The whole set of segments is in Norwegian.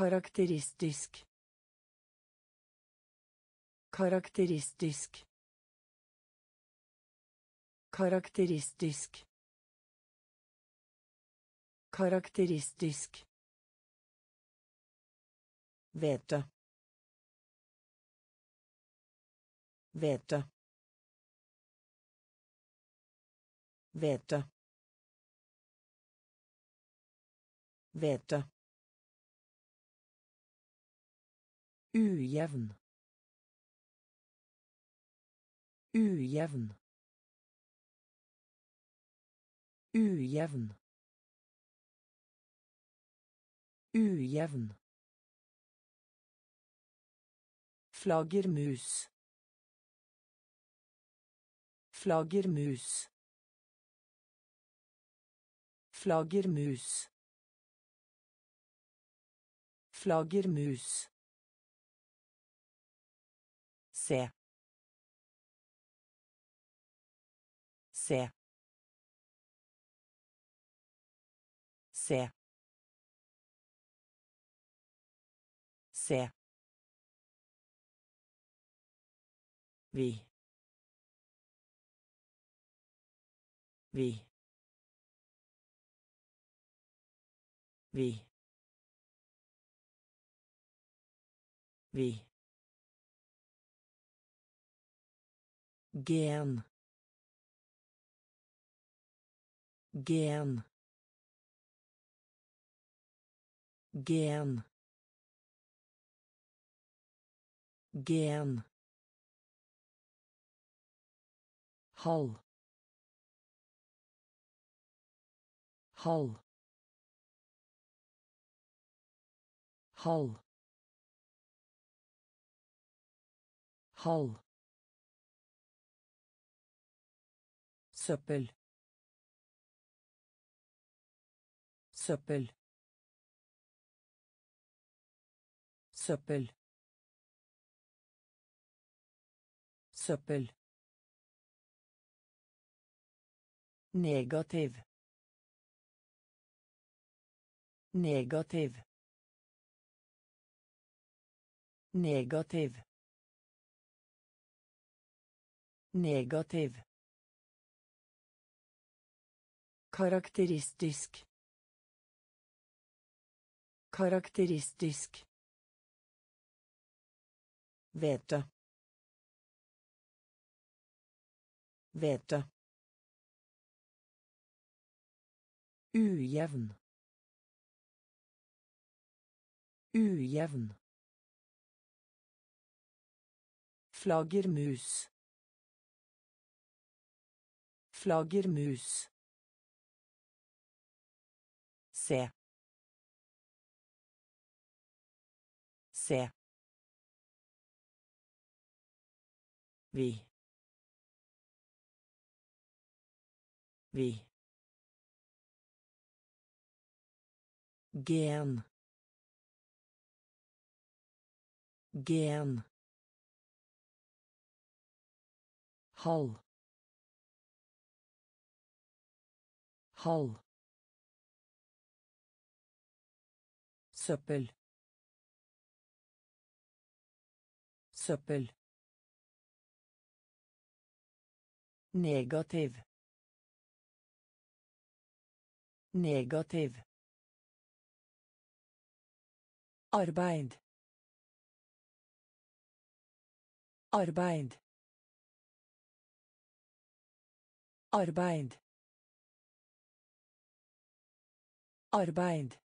Karakteristisk. Karakteristisk. Karakteristisk. Karakteristisk. Vete. Vete. Vete. Hvete. Ujevn. Ujevn. Ujevn. Ujevn. Flaggermus. Flaggermus. Flaggermus. Flaggermus. Se. Se. Se. Se. Vi. Vi. Vi. Vi. Gen. Gen. Gen. Gen. halv halv halv halv S'appelle. S'appelle. S'appelle. S'appelle. Negativ. Negativ. Negativ. Negativ. Karakteristisk. Karakteristisk. Vete. Vete. Ujevn. Ujevn. Flaggermus. Flaggermus. Se. Se. Vi. Vi. Gen. Gen. halv halv søppel søppel negativ negativ Arbeid. Arbeid. Arbeid. Arbeid.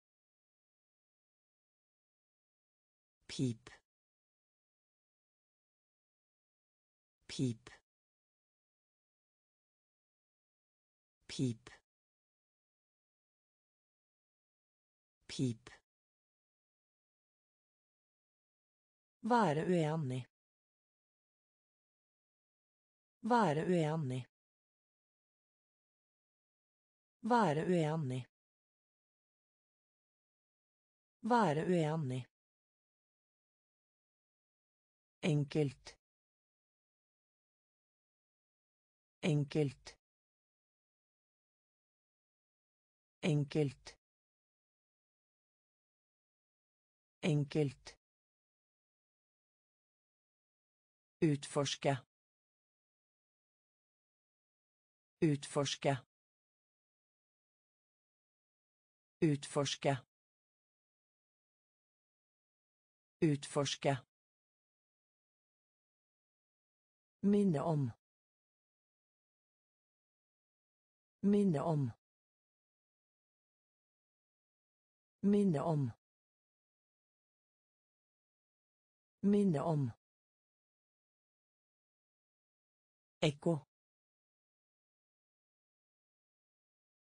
Pip. Pip. Pip. Pip. Være uenig. Være uenig. Være uenig. Være uenig. Enkelt. Enkelt. Enkelt. Enkelt. Utforske. Utforske. Utforske. Utforske. Minne om. Minne om. Minne om. Minne om. Ekko.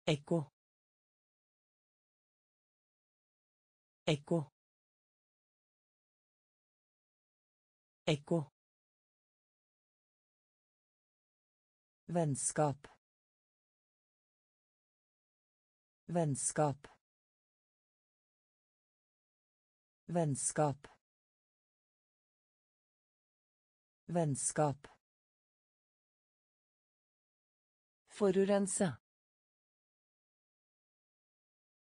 Ekko. Ekko. Ekko. Vennskap. Vennskap. Vennskap. Vennskap. Forurense.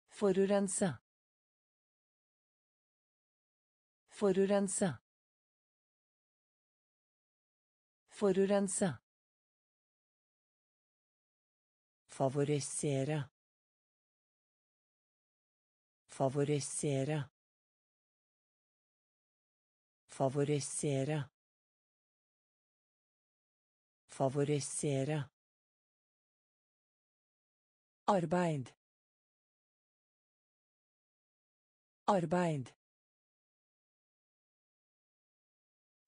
Forurense. Forurense. Forurense. Favorisere. Favorisere. Favorisere. Favorisere. Arbeid. Arbeid.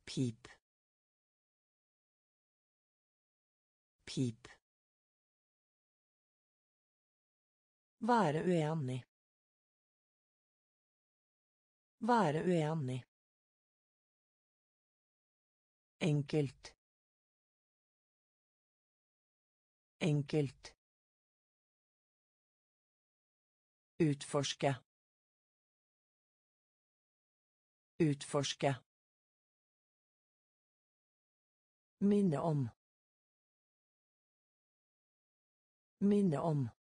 Pip. Pip. Være uenig. Være uenig. Enkelt. Enkelt. Utforske. Utforske. Minne om. Minne om.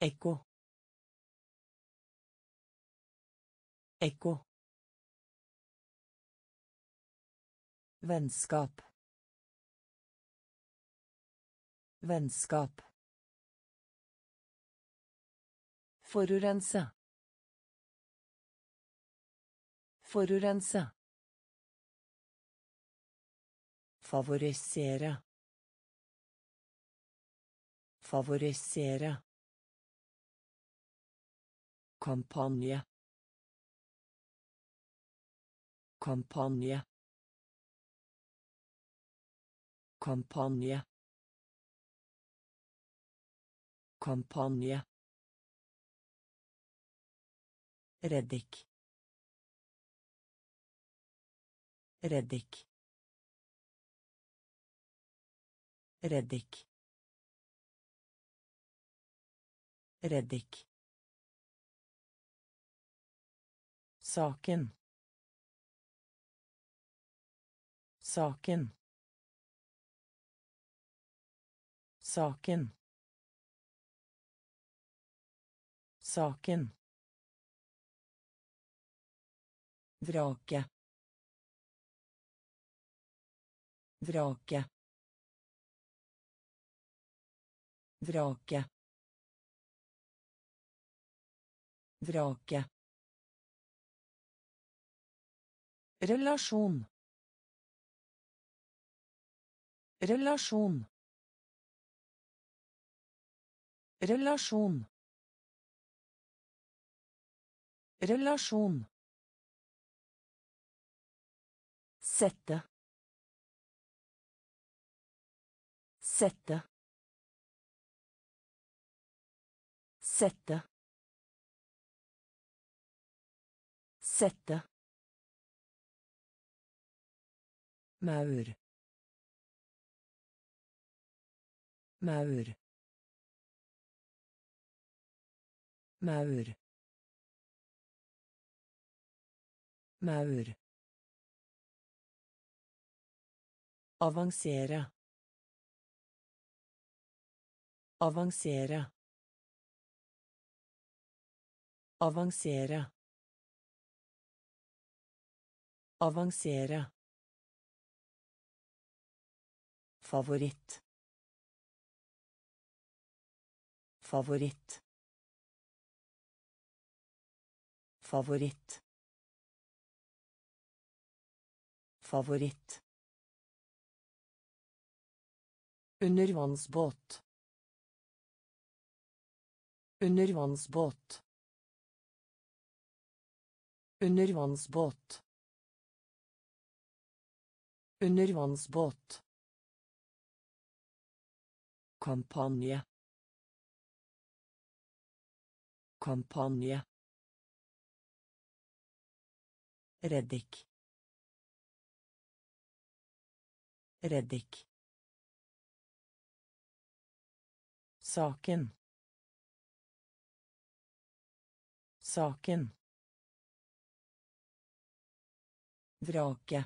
Ekko. Ekko. Vennskap. Vennskap. Forurense. Forurense. Favorisere. Favorisere. Kampanje. Kampanje. Kampanje. Kampanje. Reddik. Reddik. Reddik. Reddik. Saken. Saken. Saken. Saken. Vrake. Vrake. Vrake. Vrake. Relasjon. Relasjon. Relasjon. Relasjon. Sette. Sette. Sette. Sette. Maur. Maur. Maur. Maur. Avansere. Avansere. Avansere. Avansere. Favoritt. Favoritt. Favoritt. Favoritt. Undervannsbåt. Undervannsbåt. Undervannsbåt. Undervannsbåt. Kampanje. Kampanje. Reddik. Reddik. Saken. Saken. Vrake.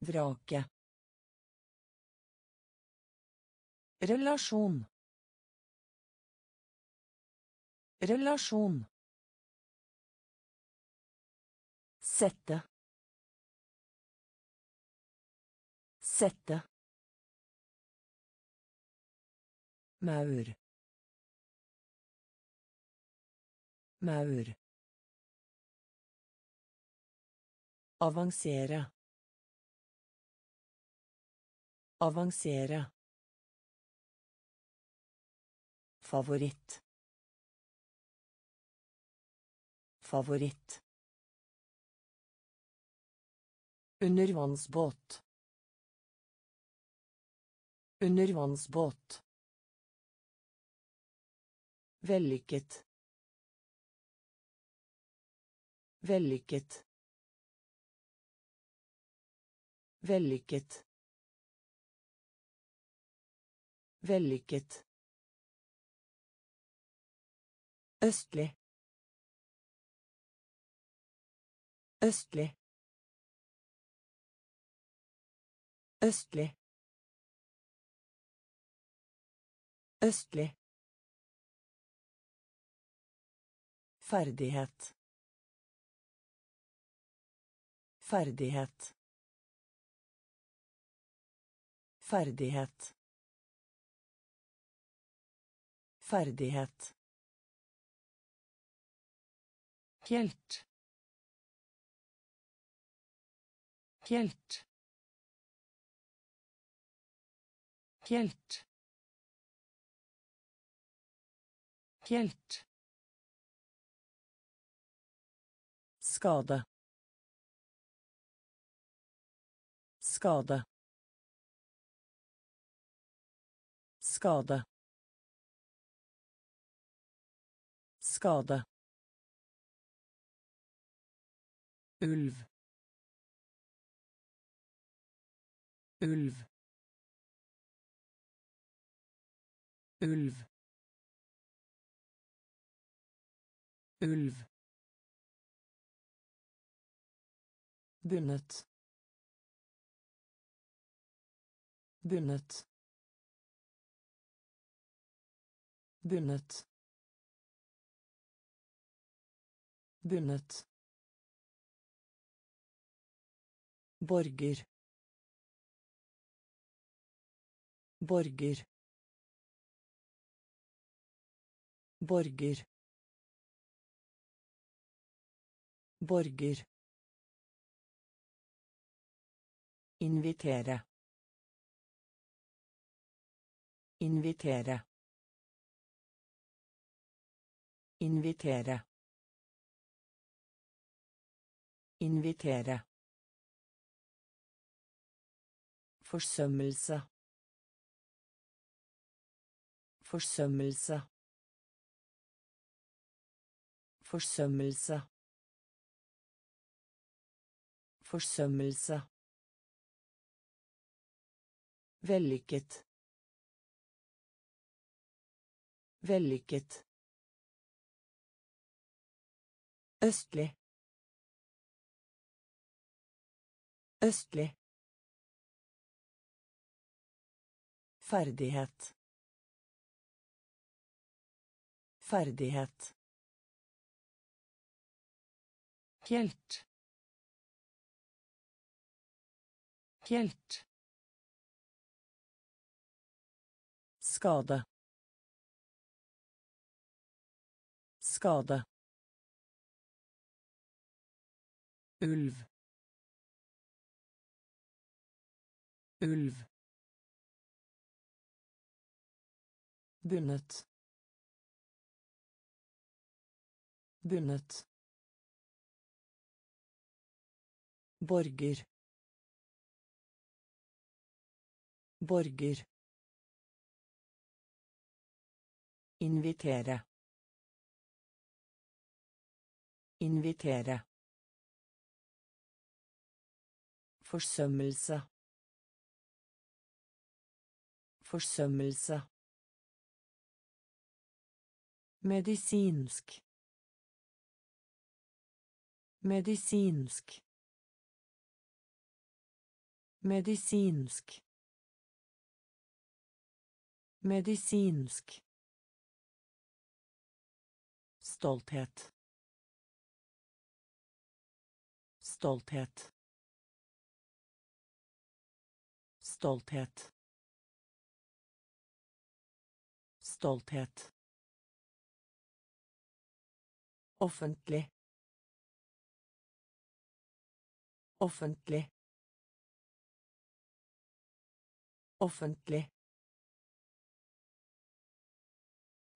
Vrake. Relasjon. Relasjon. Sette. Sette. Maur. Maur. Avansere. Avansere. Favoritt. Favoritt. Undervannsbåt. Undervannsbåt. Vellykket. Vellykket. Vellykket. Vellykket. Østlig. Østlig. Østlig. Østlig. Ferdighet. Ferdighet. Ferdighet. Ferdighet. Helt. Helt. Helt. Helt. Skade. Skade. Skade. Skade. Ulv. Ulv. Ulv. Ulv. bundet bundet bundet bundet borger borger borger borger Invitere. Invitere. Invitere. Invitere. Forsømmelse. Forsømmelse. Forsømmelse. Forsømmelse. Vellykket. Vellykket. Østlig. Østlig. Ferdighet. Ferdighet. Helt. Helt. Skade. Skade. Ulv. Ulv. Bundet. Bundet. Borger. Borger. Invitere. Invitere. Forsømmelse. Forsømmelse. Medisinsk. Medisinsk. Medisinsk. Medisinsk. Stolthet. Stolthet. Stolthet. Stolthet. Offentlig. Offentlig. Offentlig.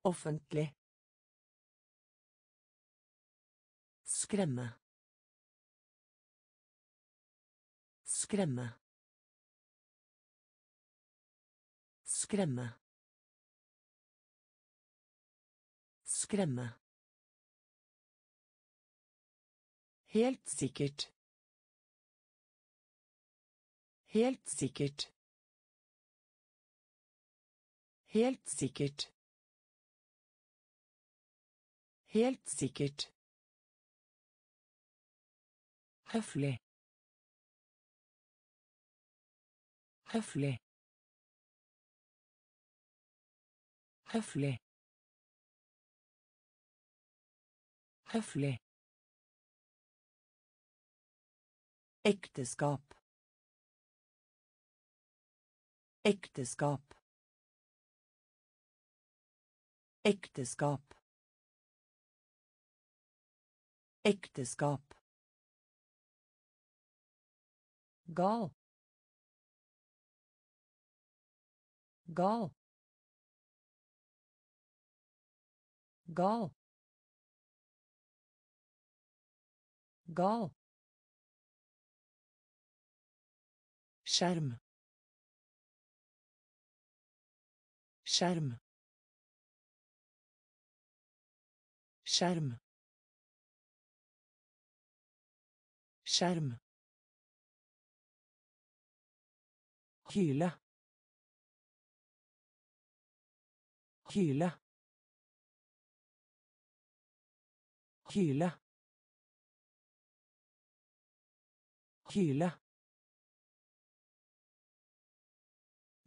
Offentlig. Skremme. Skremme. Skremme. Skremme. Helt sikkert. Helt sikkert. Helt sikkert. Helt sikkert. Høflig. Høflig. Høflig. Høflig. Ekteskap. Ekteskap. Ekteskap. Ekteskap. Gal. Gal. Gal. Gal. skjerm skjerm skjerm skjerm hyle hyle hyle hyle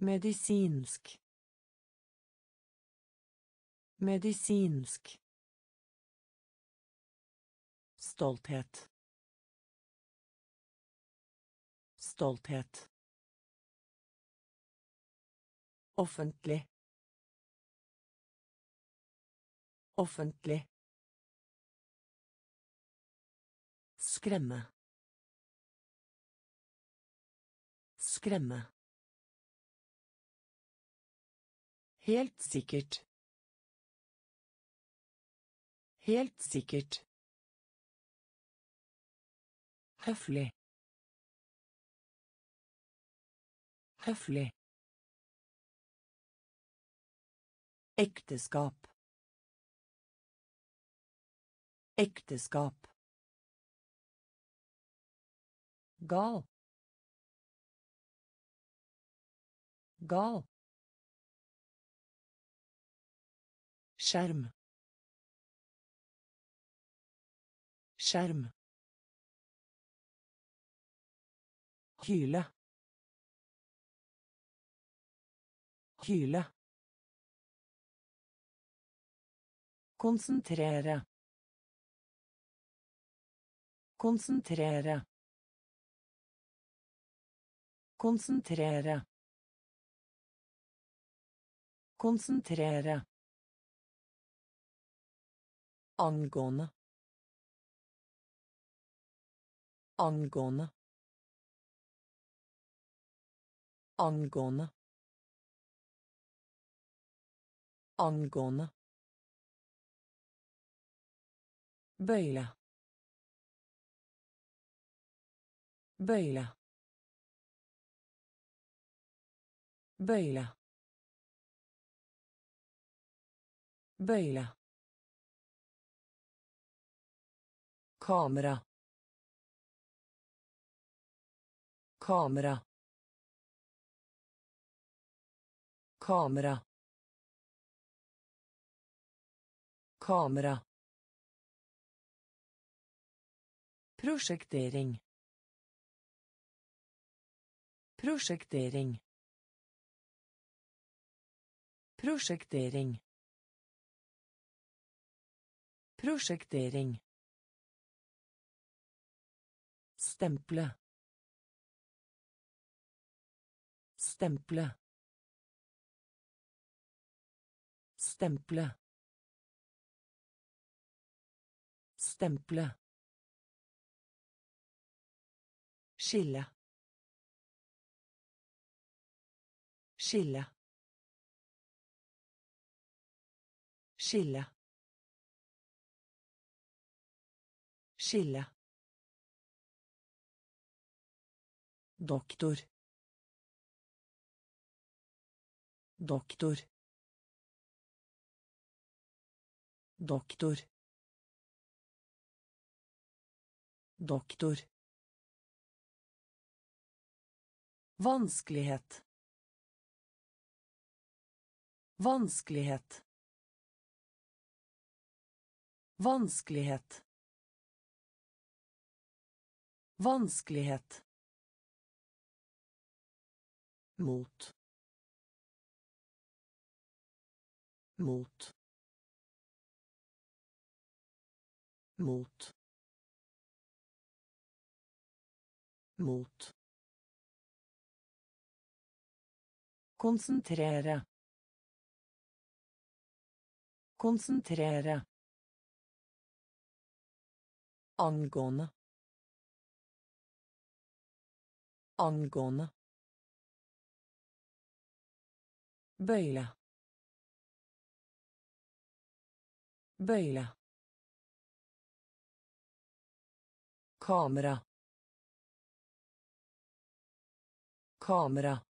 Medisinsk. Medisinsk. Stolthet. Stolthet. Offentlig. Offentlig. Skremme. Skremme. Helt sikkert. Helt sikkert. Høflig. Høflig. Ekteskap. Ekteskap. Gal. Gal. Skjerm. Skjerm. Kyle. Kyle. Konsentrere. Konsentrere. Konsentrere. Konsentrere. Angående. Angående. Angående. Angående. Bøyle. Bøyle. Bøyle. Bøyle. Kamera. Kamera. Kamera. Kamera. Prosjektering. Prosjektering. Prosjektering. Prosjektering. Stemple. Stemple. Stemple. Stemple. Skille. Skille. Skille. Skille. Doktor. Doktor. Doktor. Doktor. Vanskelighet. Vanskelighet. Vanskelighet. Vanskelighet. Mot. Mot. Mot. Mot. Konsentrere. Konsentrere. Angående. Angående Bøyle. Bøyle. Kamera. Kamera.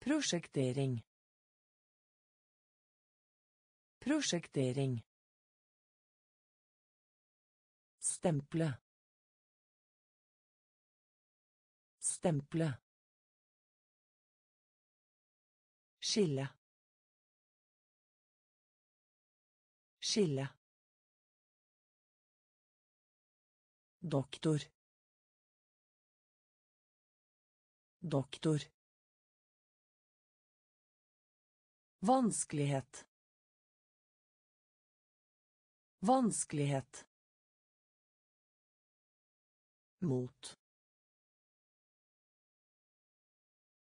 Prosjektering. Prosjektering. Stemple. Stemple. Skille. Skille. Doktor. Doktor. Vanskelighet. Vanskelighet. Mot.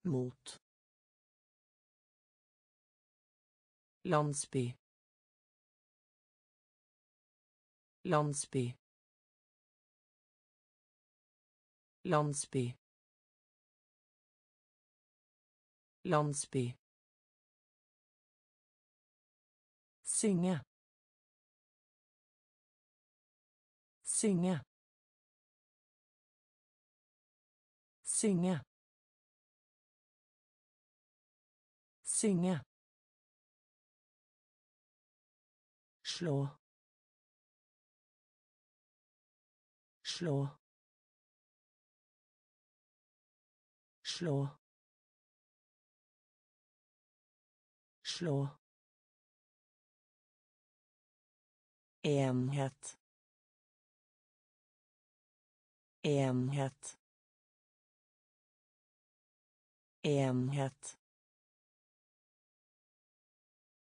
Mot. Landsby. Landsby. Landsby. Landsby. Synge. Synge. Synge. Synge. Slå. Slå. Slå. Slå. Enhet. Enhet. Enhet.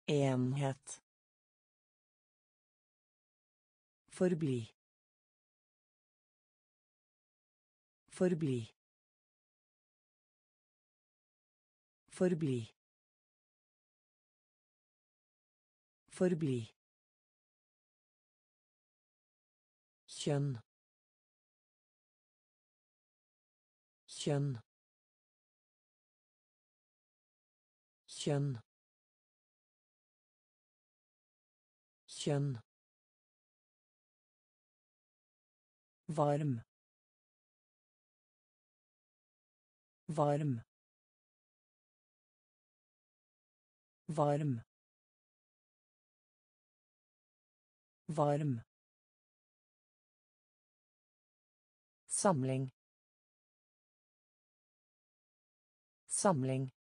Enhet forbli forbli forbli forbli kjønn. Kjønn. Kjønn. Kjønn varm varm varm varm Samling. Samling.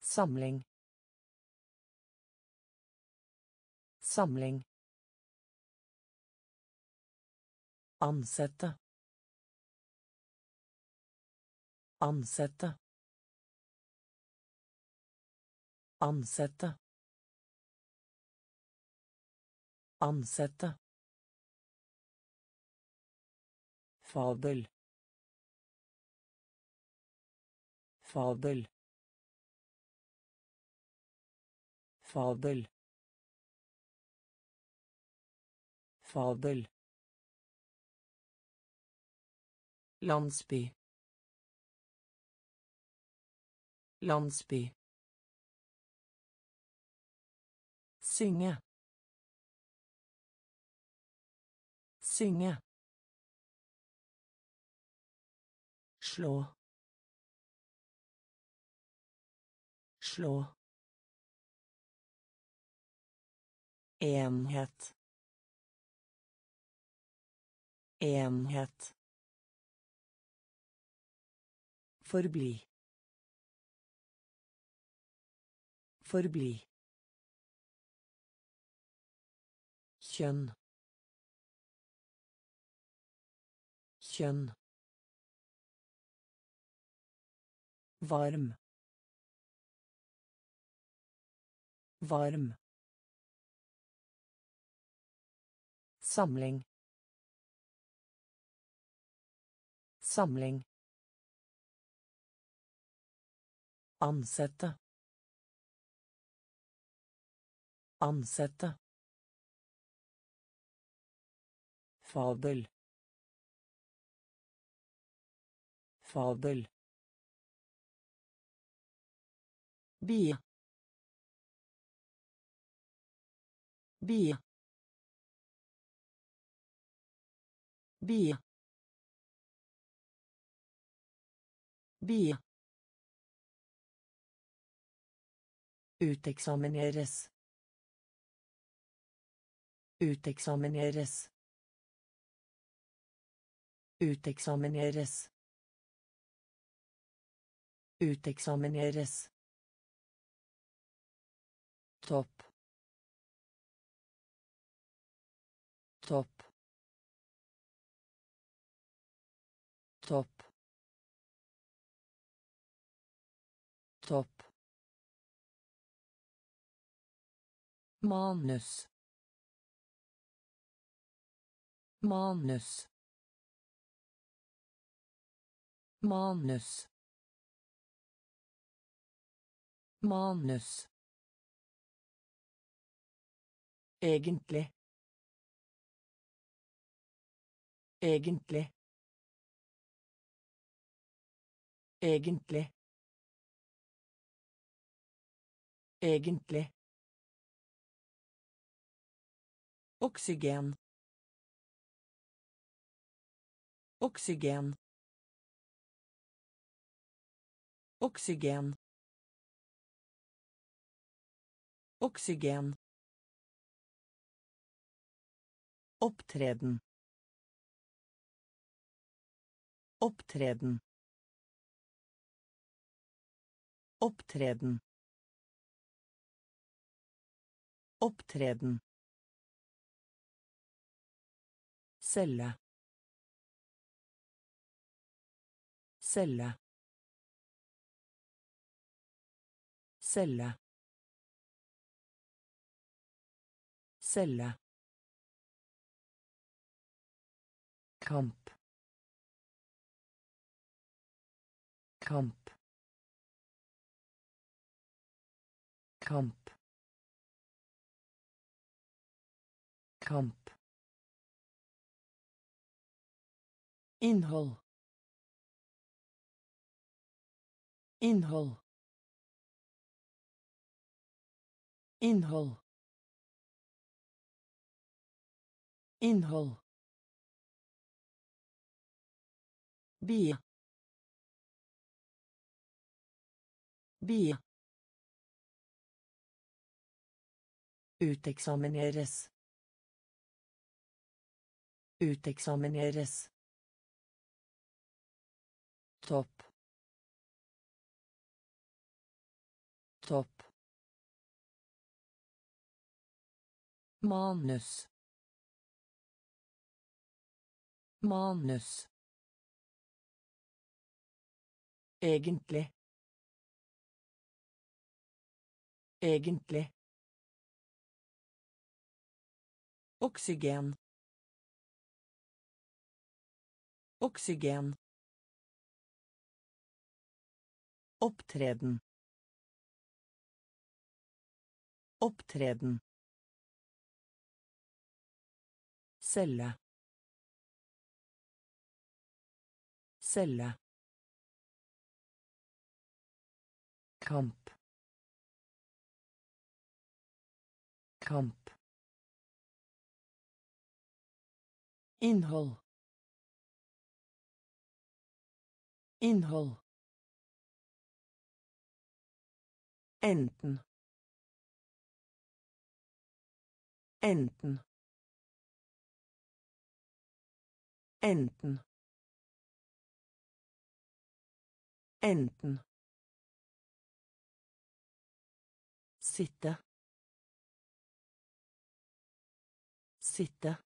Samling. Samling. Ansette. Ansette. Ansette. Ansette. Fabel. Fabel. Fabel. Fabel. Landsby. Landsby. Synge. Synge. slå slå enhet enhet forbli forbli kjønn. Kjønn. Varm. Varm. Samling. Samling ansette ansette fabel fabel Bie. Bie. Bie. Bie. Uteksamineres. Uteksamineres. Uteksamineres. Uteksamineres topp topp topp topp manus manus manus manus Egentlig. Egentlig. Egentlig. Egentlig. Oksygen. Oksygen. Oksygen. Oksygen. Opptreden. Opptreden. Opptreden. Opptreden. Celle-là. Celle-là. Celle-là. Celle-là. Kamp. Kamp. Kamp. Kamp. inhal inhal inhal inhal bier bier uteksamineres uteksamineres Topp. Topp. Manus. Manus. Egentlig. Egentlig. Oksygen. Oksygen. Opptreden. Opptreden. Celle. Celle. Kamp. Kamp. Innhold. Innhold. Enten. Enten. Enten. Enten. Sitte. Sitte.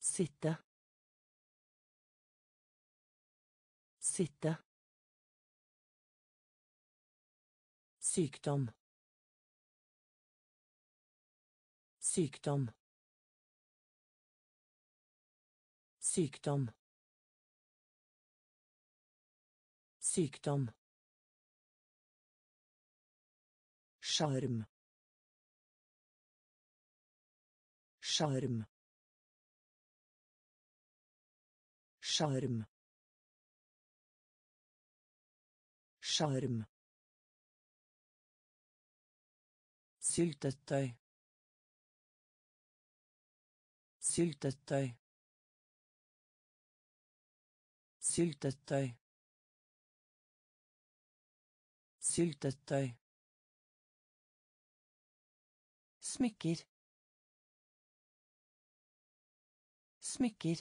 Sitte. Sitte. Sykdom. Sykdom. Sykdom. Sykdom. Sjarm. Sjarm. Sjarm. Sjarm. Syltetøy. Syltetøy. Syltetøy. Syltetøy. Smykker. Smykker.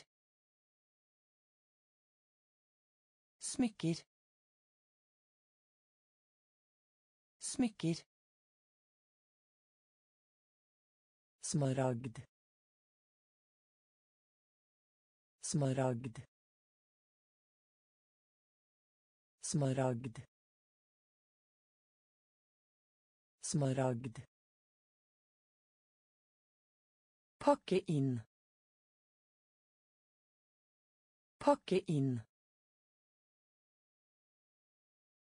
Smykker. Smykker. Smaragd. Smaragd. Smaragd. Smaragd. Pakke inn. Pakke inn.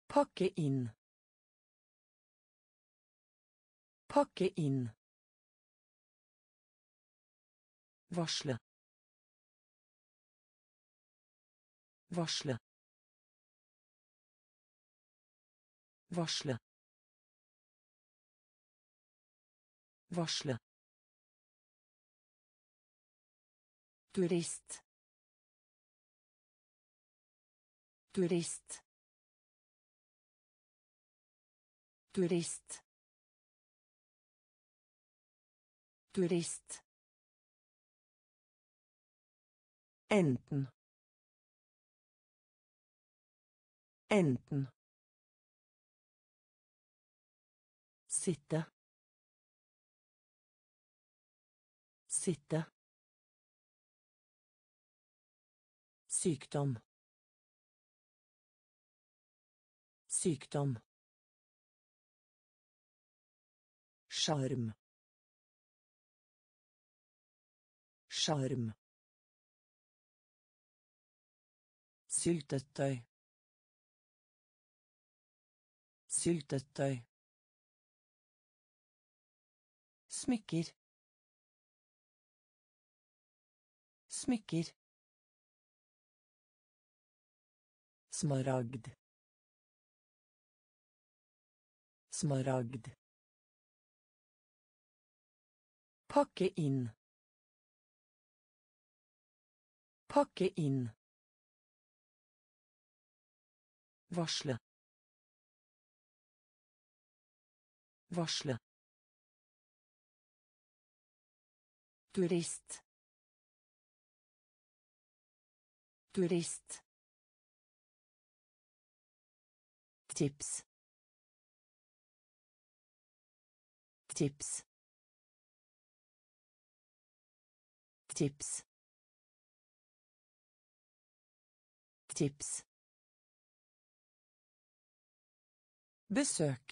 Pakke inn. Pakke inn. Varsle. Varsle. Varsle. Varsle. Turist. Turist. Turist. Turist. Enten. Enten. Sitte. Sitte. Sykdom. Sykdom. Sjarm. Sjarm. Syltetøy. Syltetøy. Smykker. Smykker. Smaragd. Smaragd. Pakke inn. Pakke inn. Waschle. Waschle. Toerist. Toerist. Tips. Tips. Tips. Tips. Besøk.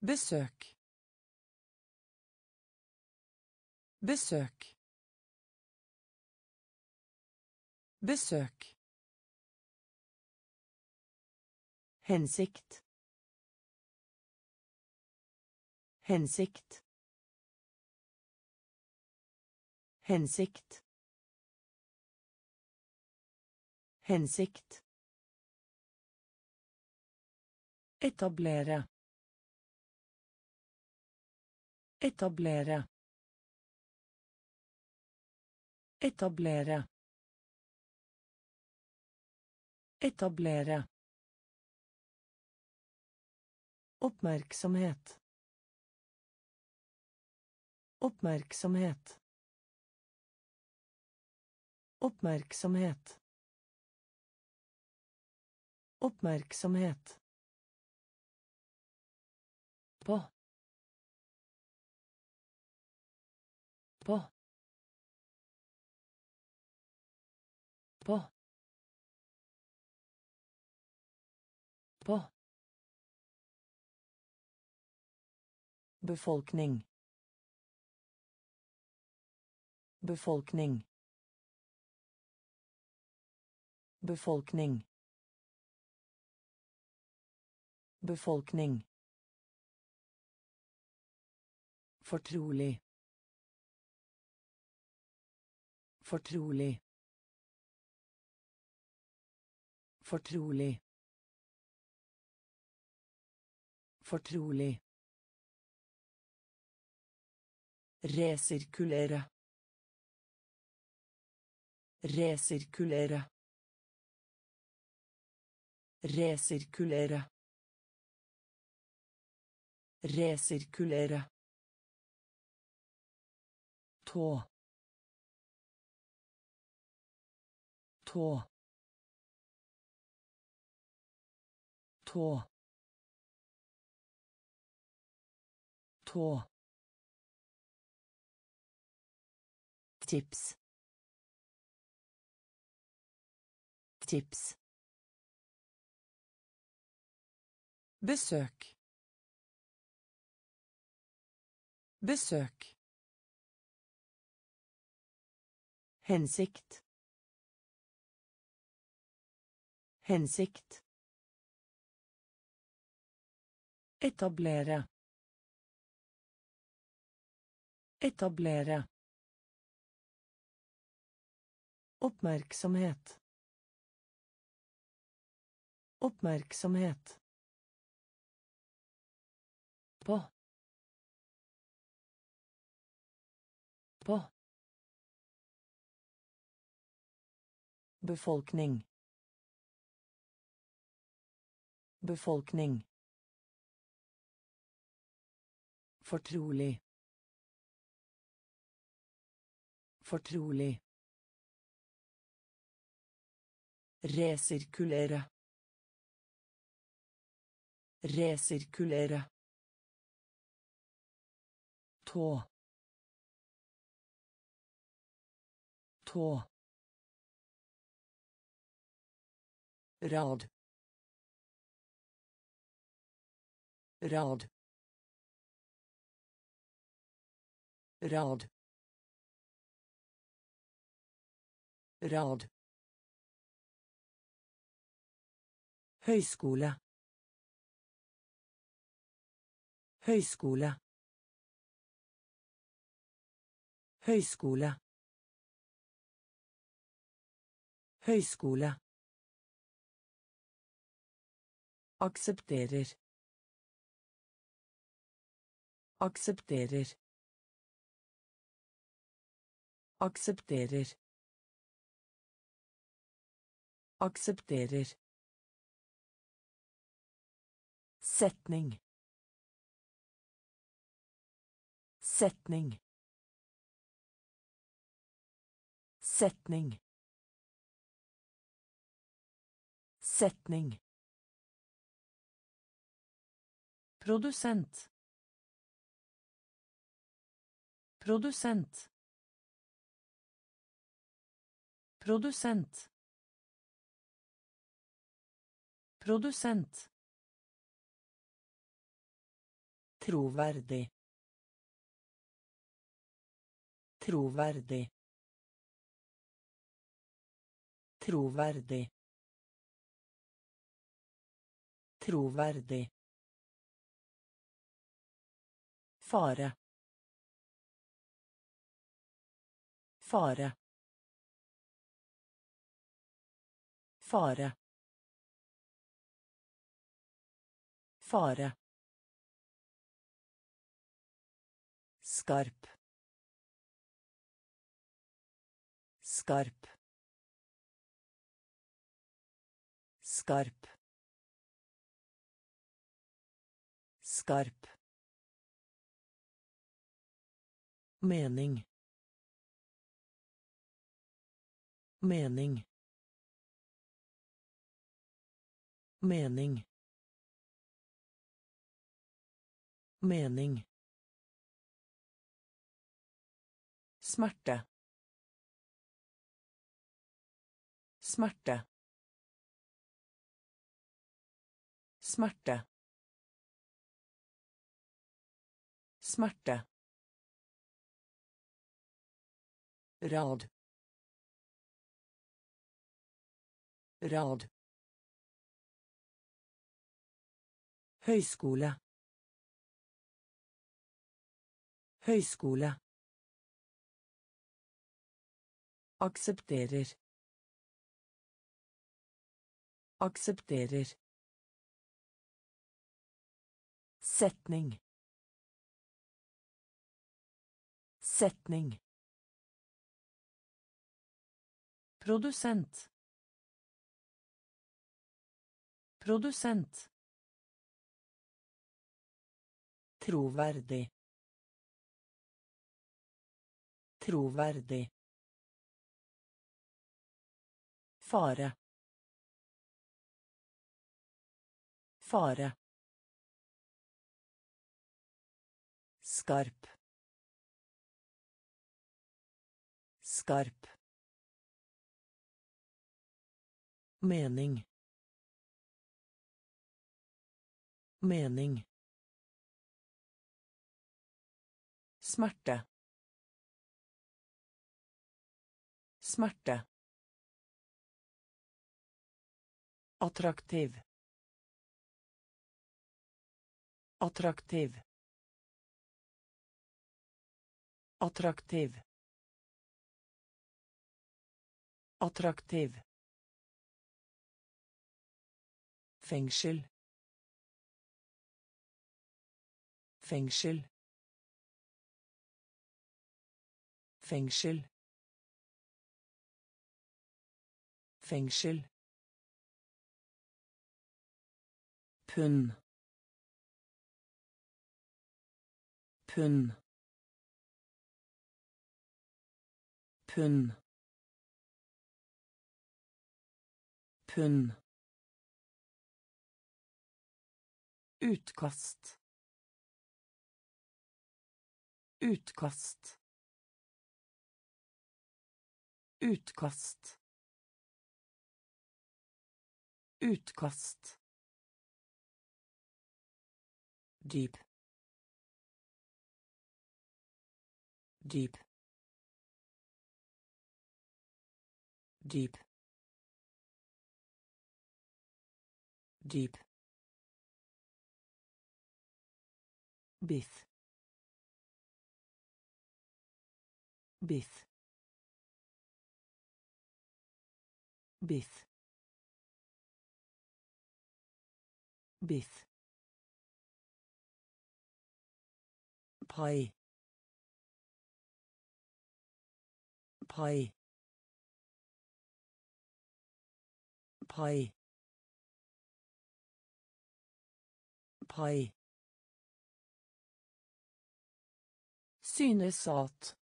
Besøk. Besøk. Besøk. Hensikt. Hensikt. Hensikt. Hensikt. Etablere. Etablere. Etablere. Etablere. Oppmerksomhet. Oppmerksomhet. Oppmerksomhet. Oppmerksomhet. På. På. På. På. Befolkning. Befolkning. Befolkning. Befolkning. Fortrolig. Fortrolig. Fortrolig. Fortrolig. Resirkulere. Resirkulere. Resirkulere. Resirkulere. Tå. Tå. Tå. Tå. Tips. Tips. Besøk. Besøk. Hensikt. Hensikt. Etablere. Etablere. Oppmerksomhet. Oppmerksomhet. På. Befolkning. Befolkning. Fortrolig. Fortrolig. Resirkulere. Resirkulere. Tå. Tå. Rad. Rad. Rad. Rad. Høyskole. Høyskole. Høyskole. Høyskole aksepterer. Aksepterer. Aksepterer. Aksepterer. Setning. Setning. Setning. Setning Produsent. Produsent. Produsent. Produsent. Troverdig. Troverdig. Troverdig. Troverdig. Fare. Fare. Fare. Fare. Skarp. Skarp. Skarp. Skarp. Mening. Mening. Mening. Mening. Smerte. Smerte. Smerte. Smerte. Rad. Rad. Høyskole. Høyskole. Aksepterer. Aksepterer. Setning. Setning Produsent. Produsent. Troverdig. Troverdig. Fare. Fare. Skarp. Skarp. Mening. Mening. Smerte. Smerte. Attraktiv. Attraktiv. Attraktiv. Attraktiv. Fengsel fengsel fengsel fengsel pund pund pund pund Utkast. Utkast. Utkast. Utkast. Deep. Deep. Deep. Dyp. Biff. Biff. Biff. Biff. pai pai pai pai Synes at.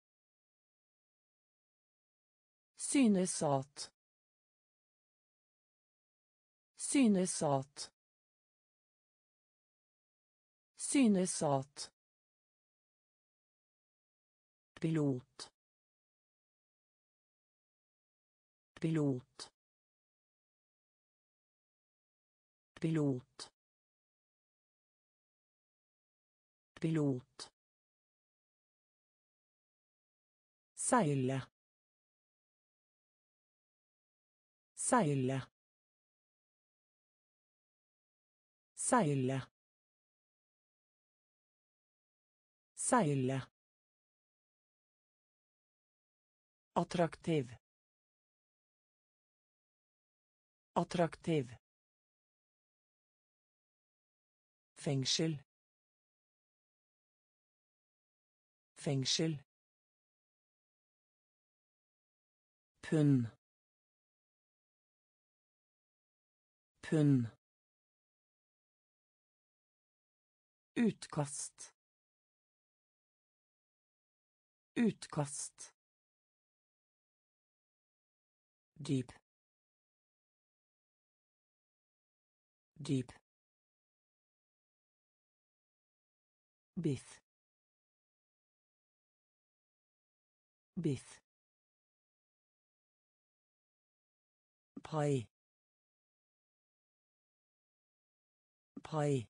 Synes at. Synes at. Synes at. Pilot. Pilot. Pilot. Pilot. Seile. Seile. Seile. Seile. Attraktiv. Attraktiv. Fengsel. Fengsel. pun pund utkast utkast deep deep بث بث pai pai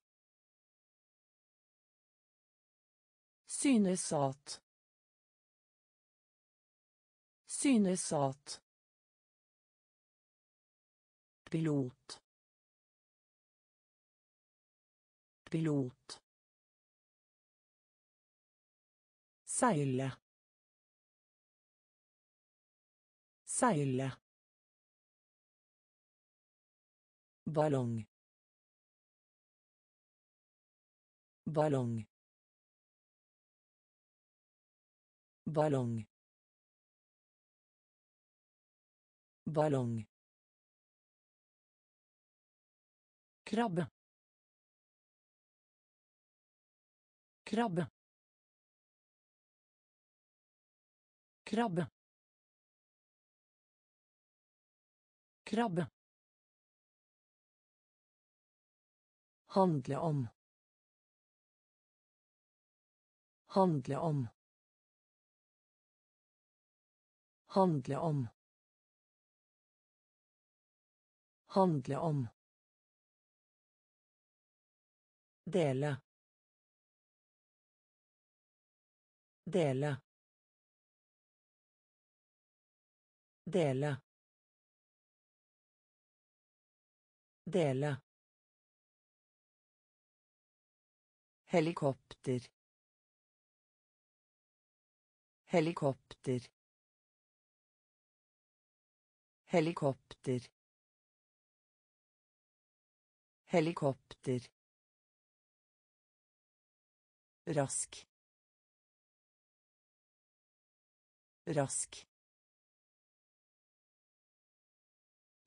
Synesat. Synesat. Pilot. Pilot. Seile. Seile. Ballong. Ballong. Ballong. Ballong. Krabbe. Krabbe. Krabbe. Krabbe Handle om. Handle om. Handle om. Handle om. Dele. Dele. Dele. Dele. Helikopter. Helikopter. Helikopter. Helikopter. Rask. Rask.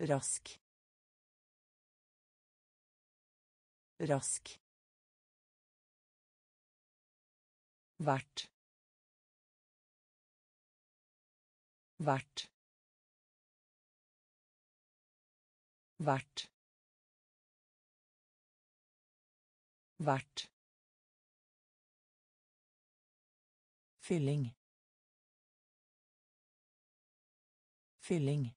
Rask. Rask. Vært. Vært. Vært. Vært. Fylling. Fylling.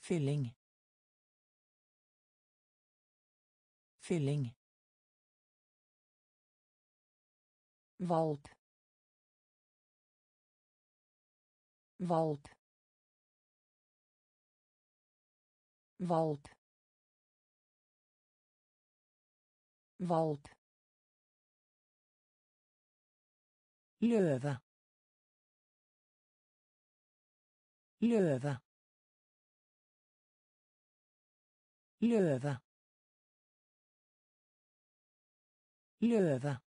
Fylling. Fylling. Valp. Valp. Valp. Valp. Løve. Løve. Løve. Løve.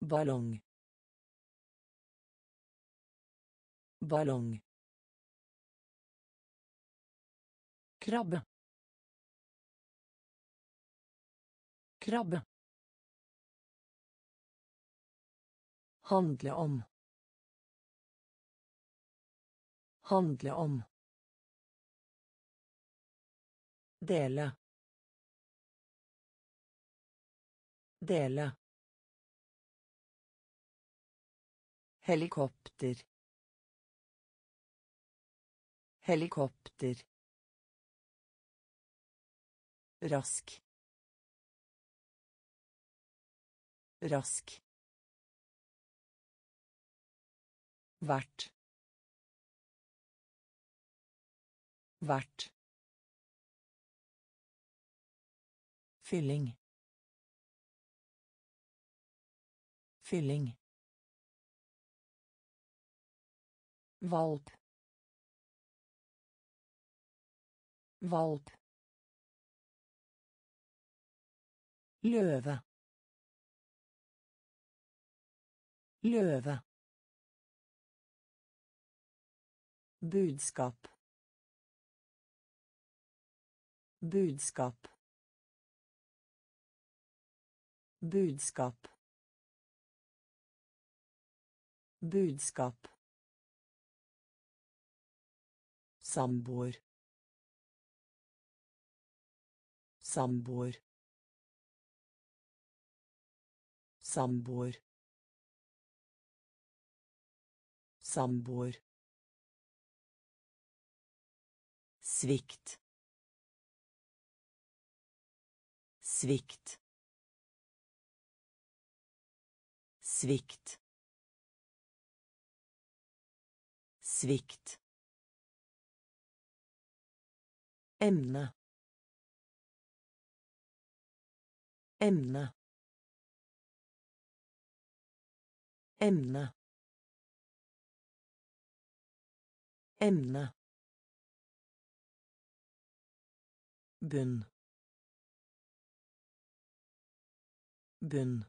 Ballong. Ballong. Krabbe. Krabbe. Handle om. Handle om. Dele. Dele Helikopter. Helikopter. Rask. Rask. Hvert. Hvert. Fylling. Fylling. Valp. Valp. Løve. Løve. Budskap. Budskap. Budskap. Budskap. Samboer. Samboer. Samboer. Samboer. Svikt. Svikt. Svikt. Svikt. Emne. Emne. Emne. Emne. bunn bunn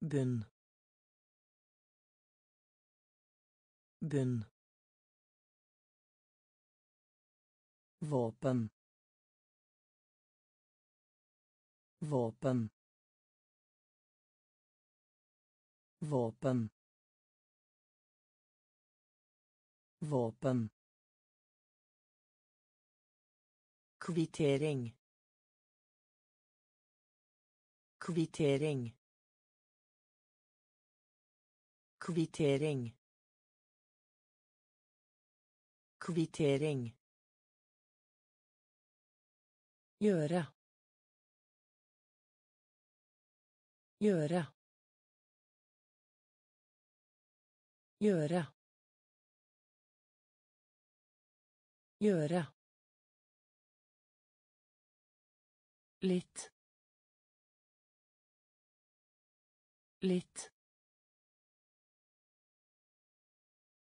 bunn bunn Våpen. Våpen. Våpen. Våpen. Kvittering. Kvittering. Kvittering. Kvittering. Gjøre. Gjøre. Gjøre. Gjøre. Litt. Litt.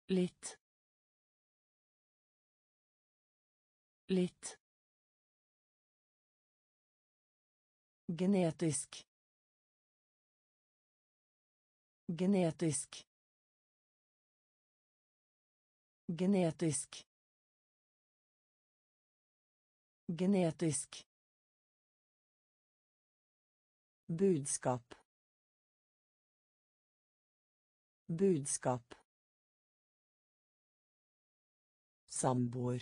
Litt. Litt. Genetisk. Genetisk. Genetisk. Genetisk. Budskap. Budskap. Samboer.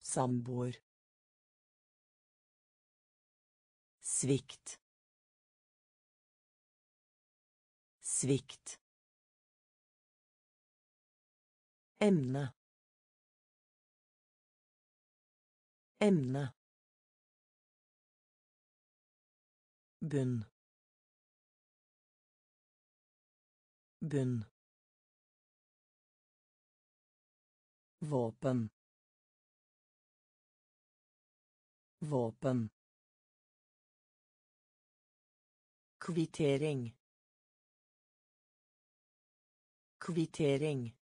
Samboer. Svikt. Svikt. Emne. Emne. bunn bunn våpen våpen kvittering. Kvittering.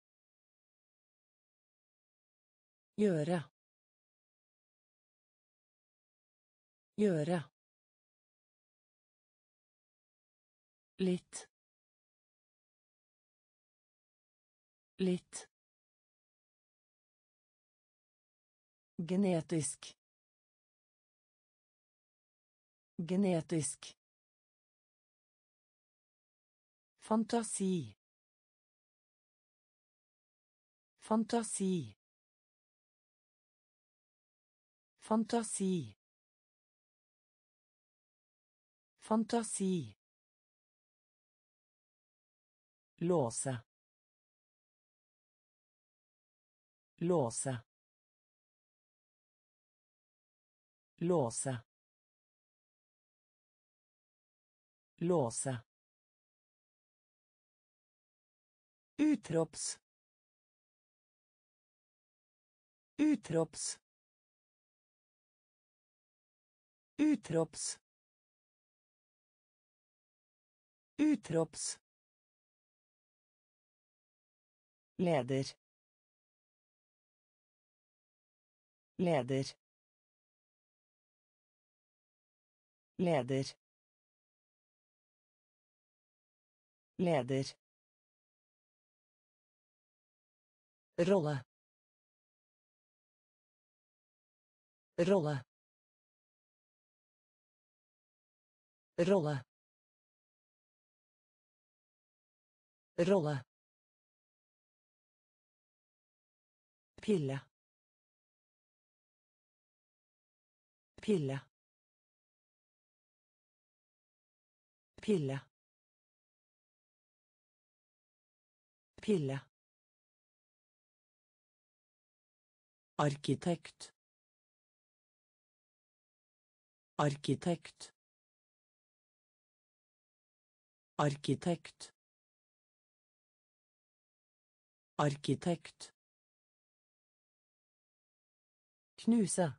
Gjøre. Gjøre. Litt. Litt. Genetisk. Genetisk fantasi fantasi fantasi fantasi låse. Låse. Låse. Låse utrops. Utrops. Utrops. Utrops. Leder. Leder. Leder. Leder rolle. Rolle. Rolle. Rolle. Pille. Pille. Pille. Pille arkitekt arkitekt arkitekt arkitekt Knuse.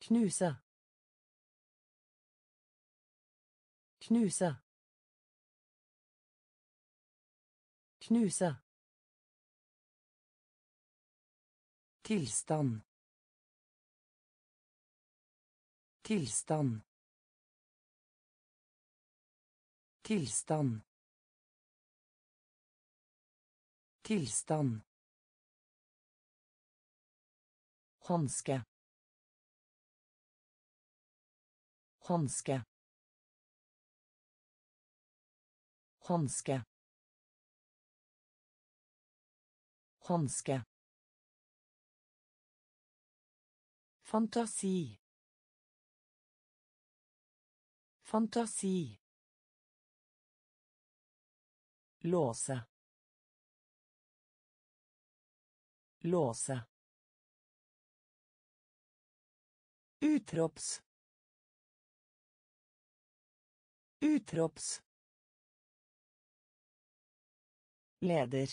Knuse. Knuse. Knuse. Tilstand. Tilstand. Tilstand. Tilstand. Hanske. Hanske. Hanske. Hanske. Fantasi. Fantasi. Låse. Låse. Utrops. Utrops. Leder.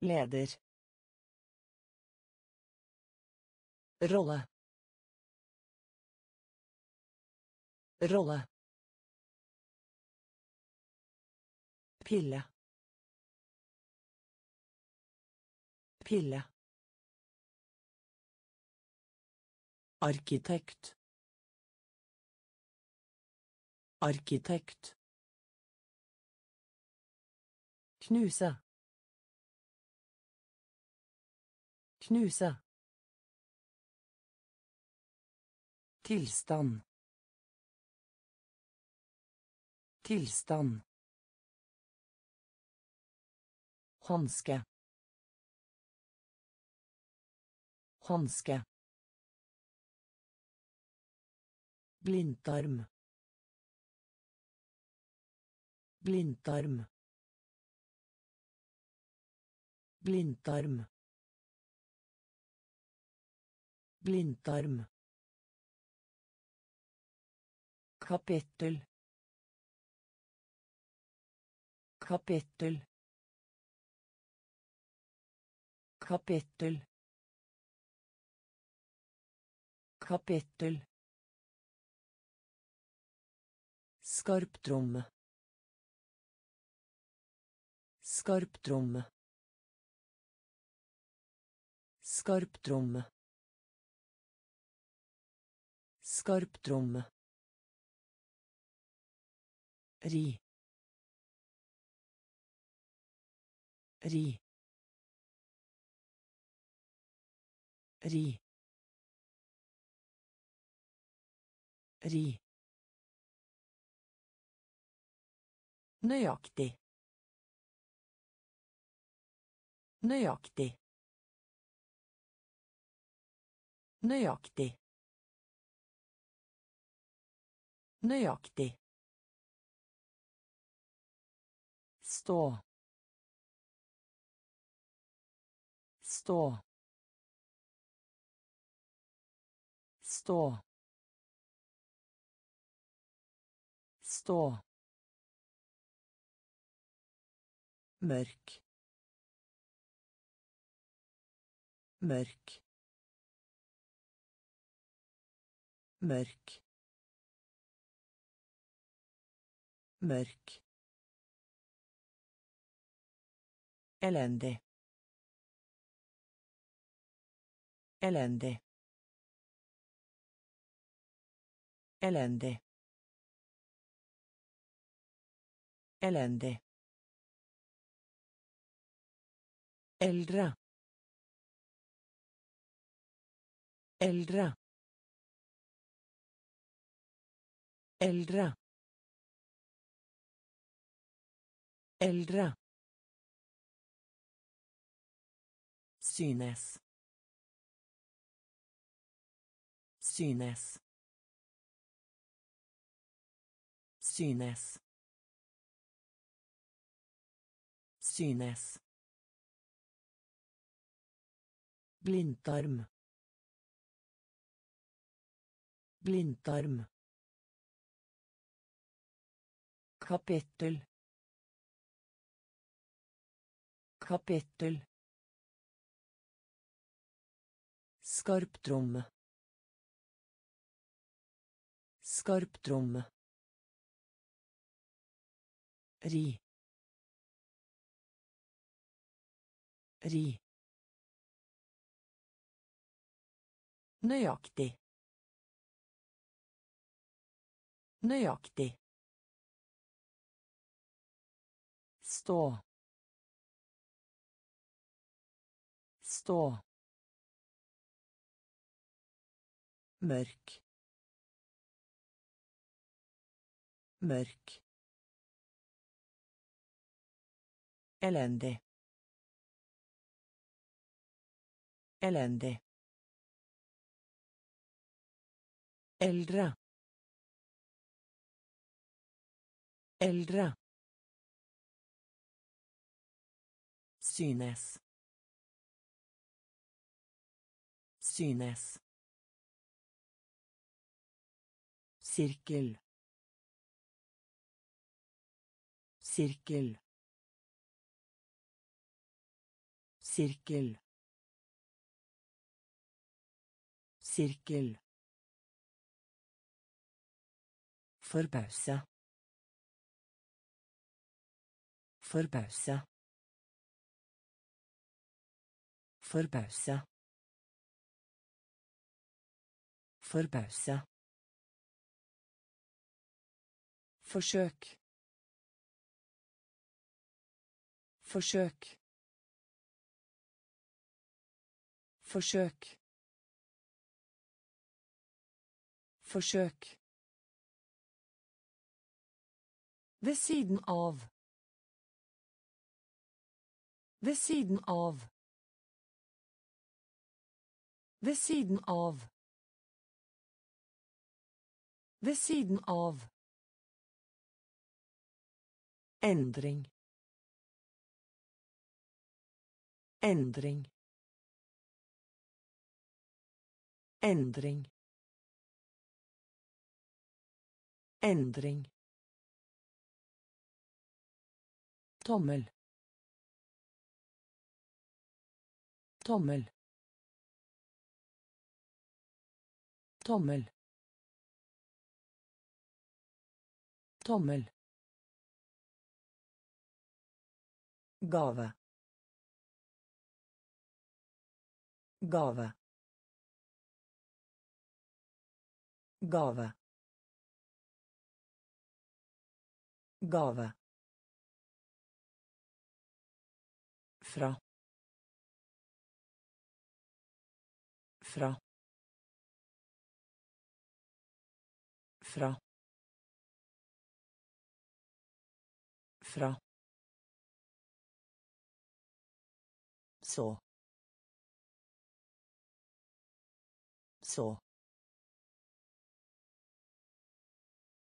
Leder. Rolle. Rolle. Pille. Pille. Arkitekt. Arkitekt. Knuse. Knuse. Tilstand. Tilstand. Hanske. Hanske. Blindtarm. Blindtarm. Blindtarm. Blindtarm. Kapittel. Kapittel. Kapittel. Kapittel. Skarptromme. Skarptromme. Skarptromme. Skarptromme. Ri. Ri. Ri. Ri. Nøyaktig. Nøyaktig. Nøyaktig. Nøyaktig. Stå. Stå. Stå. Stå. Mørk. Mørk. Mørk. Mørk. Elendig. Elendig. Elendig. Elendig. Eldre. Eldre. Eldre. Eldre. Synes. Synes. Synes. Synes. Blindtarm. Blindtarm. Kapittel. Kapittel. Skarptromme. Skarptromme. Ri. Ri. Nøyaktig. Nøyaktig. Stå. Stå. Mørk. Mørk. Elendig. Elendig. Eldre. Eldre. Synes. Synes. Sirkel. Sirkel. Sirkel. Sirkel. Forbause. Forbause. Forbause. Forbause. Forsøk. Forsøk. Forsøk. Forsøk. Ved siden av. Ved siden av. Ved siden av. Ved siden av. Endring. Endring. Endring. Endring. Tommel. Tommel. Tommel. Tommel. Gave. Gave. Gave. Gave. Fra. Fra. Fra. Fra. Så. Så.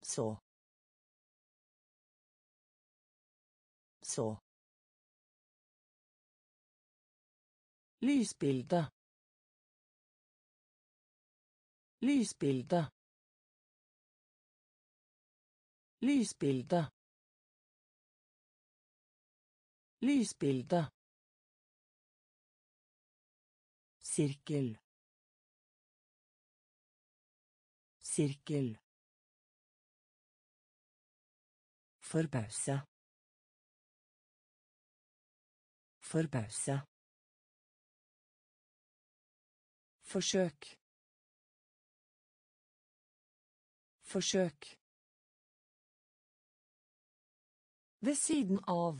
Så. Så. Lysbilde. Lysbilde. Lysbilde. Lysbilde. Sirkel. Sirkel. Forbause. Forbause. Forsøk. Forsøk. Ved siden av.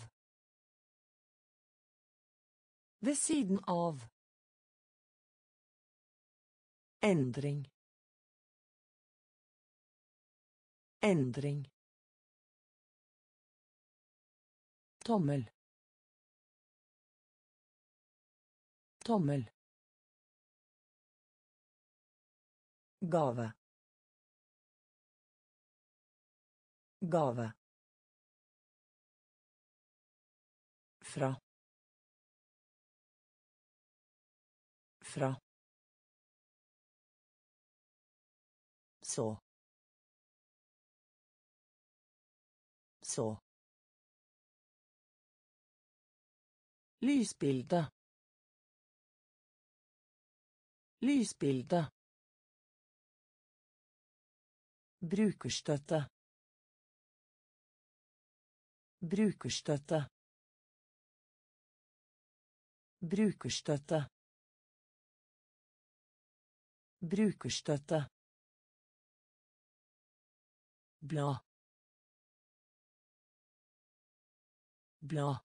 Ved siden av. Endring. Endring. Tommel. Tommel. Gave. Gave. Fra. Fra. Så. Så. Lysbilde. Lysbilde. Brukerstøtte. Brukerstøtte. Brukerstøtte. Brukerstøtte. Blad. Blad.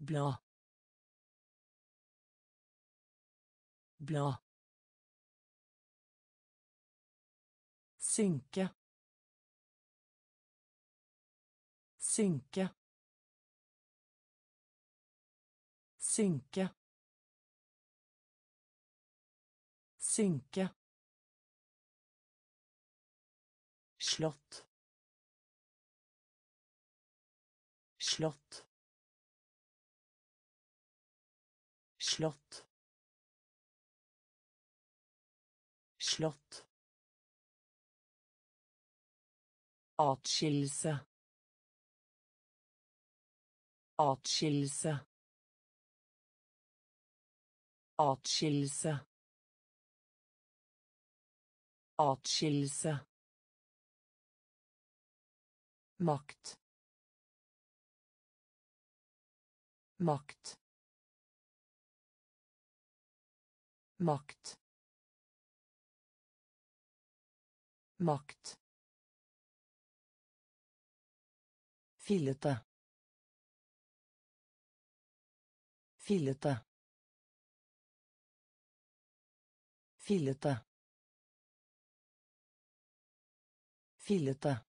Blad. Blad. Synke. Synke. Synke. Synke. Slott. Slott. Slott. Slott. Atskillelse. Atskillelse. Atskillelse. Atskillelse. Makt. Makt. Makt. Makt. Fillete. Fillete. Fillete. Fillete.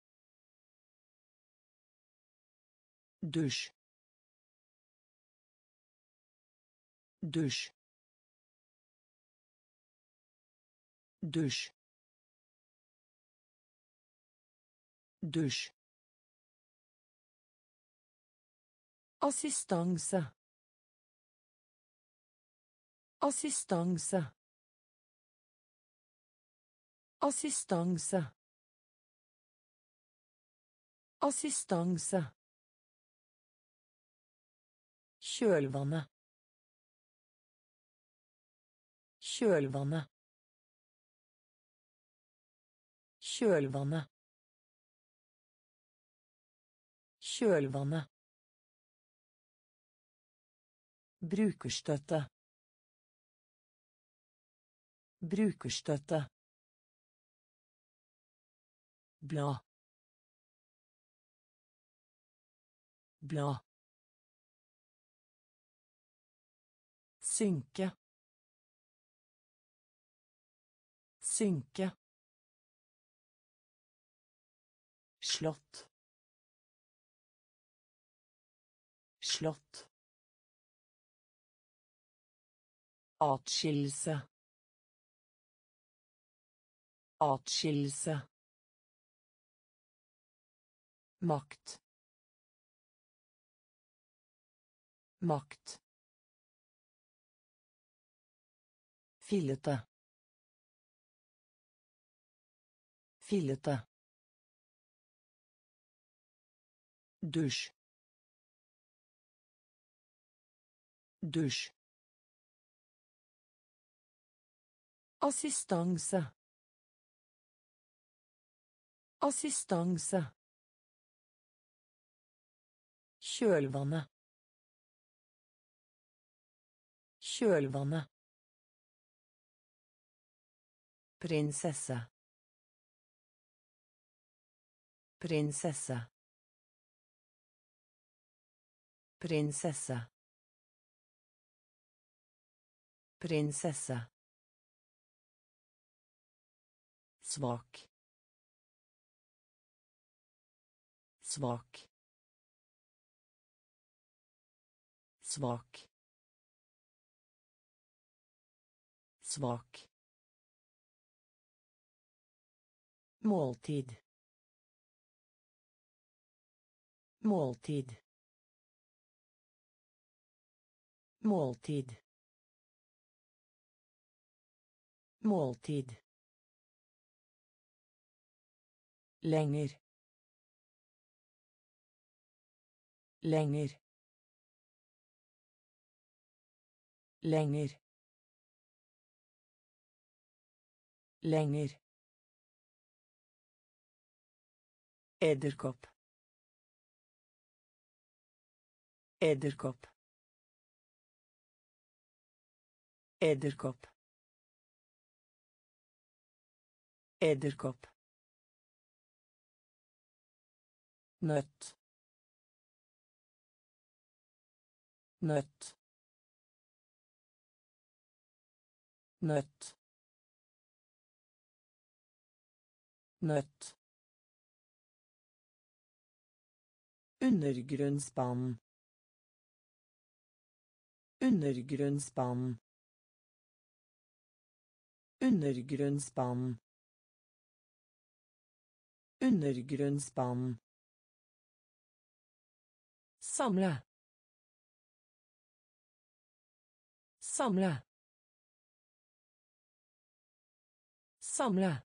Dusj. Dusj. Dusj. Dusj. Assistanse. Assistanse. Assistanse. Assistanse. Kjølvannet. Kjølvannet. Kjølvannet. Kjølvannet. Brukerstøtte. Brukerstøtte. Blad. Blad. Synke. Synke. Slott. Slott. Atskillelse. Atskillelse. Makt. Makt. Fillete. Fillete. Dusj. Dusj. Assistanse. Assistanse. Kjølvannet. Kjølvannet. Prinsesse. Prinsesse. Prinsesse. Prinsesse. Svak. Svak. Svak. Svak. Måltid. Måltid. Måltid. Måltid. Lenger. Lenger. Lenger. Lenger. Edderkopp. Edderkopp. Edderkopp. Edderkopp. Nøtt. Nøtt. Nøtt. Nøtt. Undergrunnsbanen. Undergrunnsbanen. Undergrunnsbanen. Undergrunnsbanen. Samle. Samle. Samle.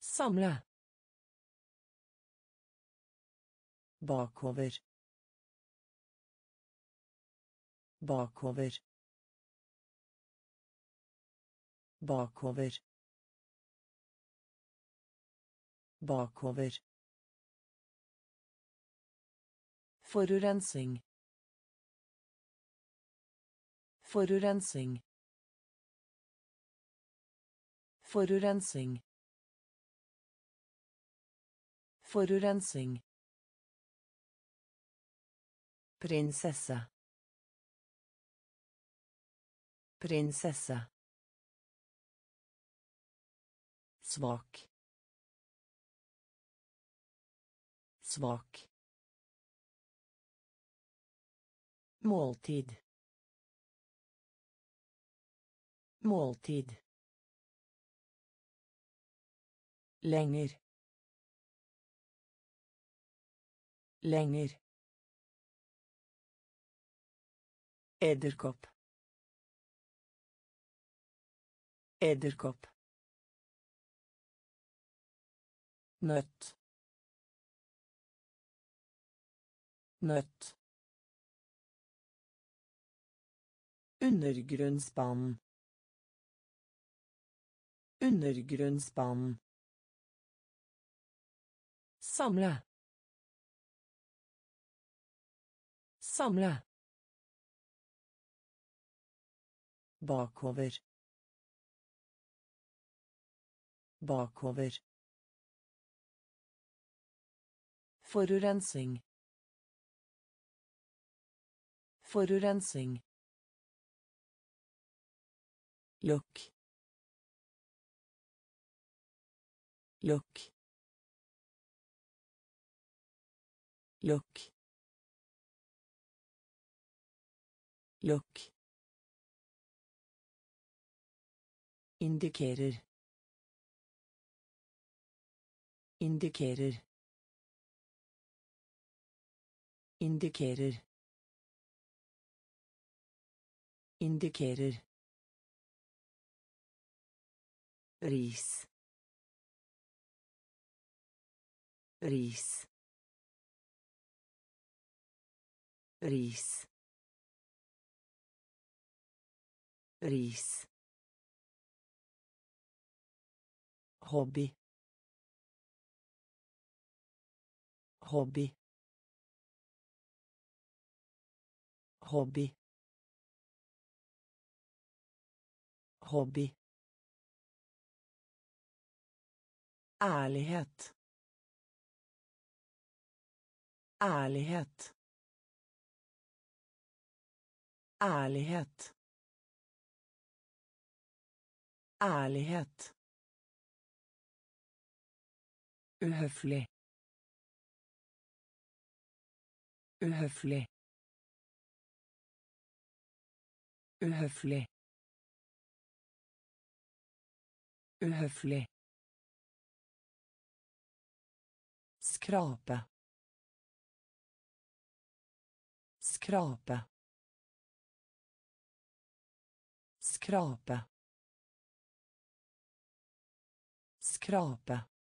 Samle. Bakover. Bakover. Bakover. Bakover. Forurensing. Forurensing. Forurensing. Forurensing. Prinsesse. Prinsesse. Svak. Svak. Måltid. Måltid. Lenger. Lenger. Edderkopp. Edderkopp. Nøtt. Nøtt. Undergrunnsbanen. Undergrunnsbanen. Samle. Samle. Bakover. Bakover. Forurensing. Forurensing. Lukk. Lukk. Lukk. Lukk. Indikerer. Indikerer. Indikerer. Indikerer. ris ris ris ris hobby hobby hobby hobby Ærlighet. Ærlighet. Ærlighet. Ærlighet. Uhøflig. Uhøflig. Uhøflig. Uhøflig. Skrape. Skrape. Skrape. Skrape.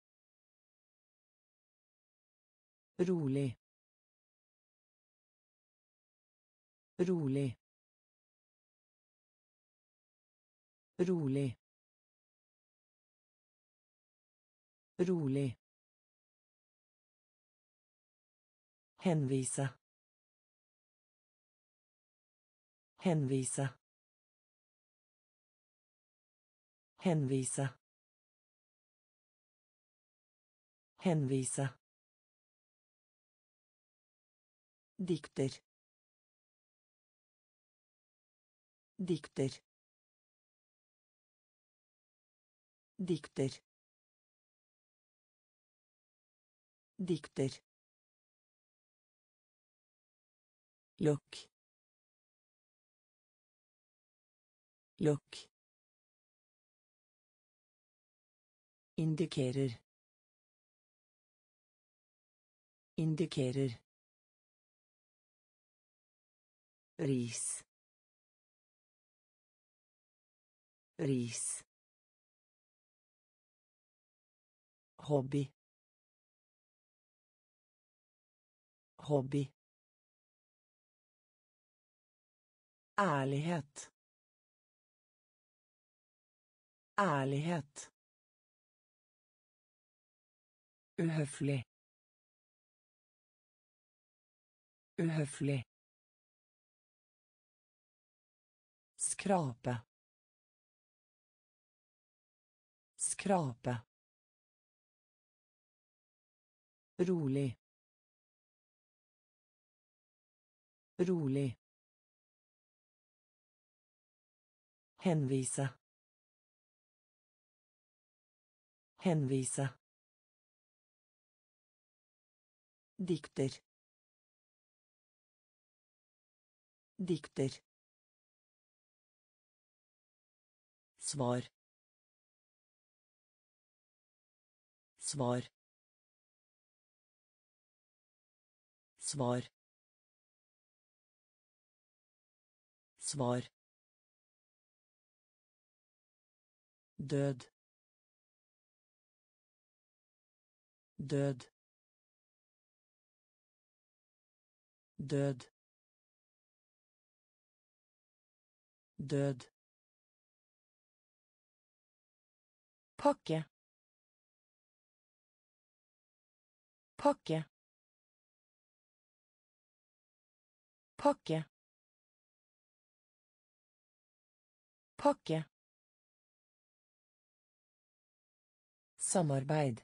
Rolig. Rolig. Rolig. Rolig. Henvise. Henvise. Henvise. Henvise. Dikter. Dikter. Dikter. Dikter. Lukk. Lukk. Indikerer. Indikerer. Ris. Ris. Hobby. Hobby. Ærlighet. Ærlighet. Uhøflig. Uhøflig. Skrape. Skrape. Rolig. Rolig. Henvise. Henvise. Dikter. Dikter. Svar. Svar. Svar. Svar. Død. Død. Død. Død pakke. Pakke. Pakke. Pakke. Samarbeid.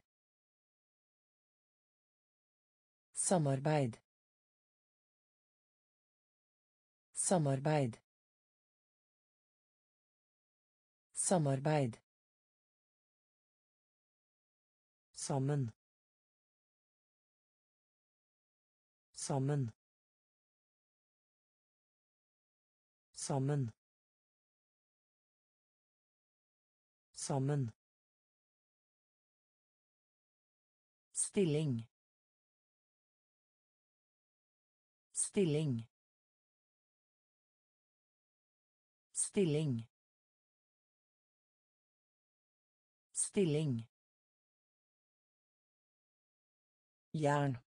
Samarbeid. Samarbeid. Samarbeid sammen. Sammen. Sammen. Sammen. Stilling. Stilling. Stilling. Stilling jern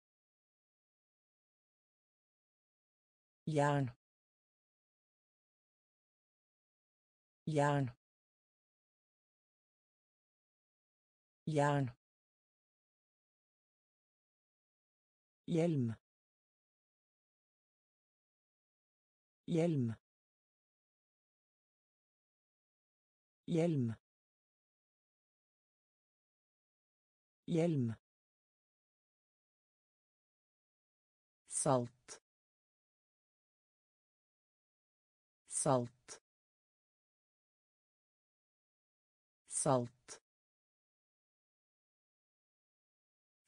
jern jern jern hjelm hjelm hjelm hjelm salt. Salt. Salt.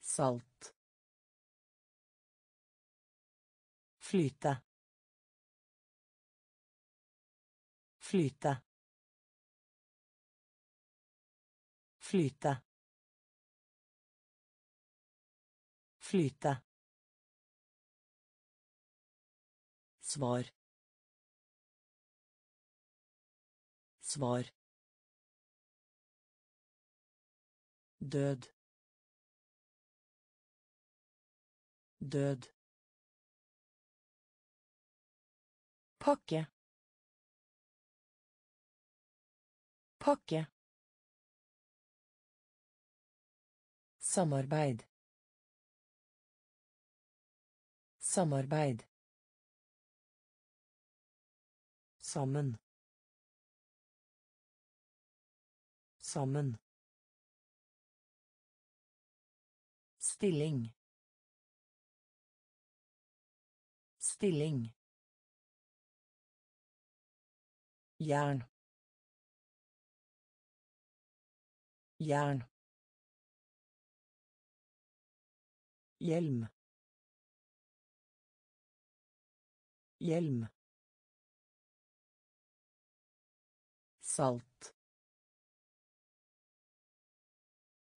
Salt. Flyte flyte flyte flyte svar. Svar. Død. Død. Pakke. Pakke. Samarbeid. Samarbeid sammen. Sammen. Stilling. Stilling. Jern. Jern. Hjelm. Hjelm salt.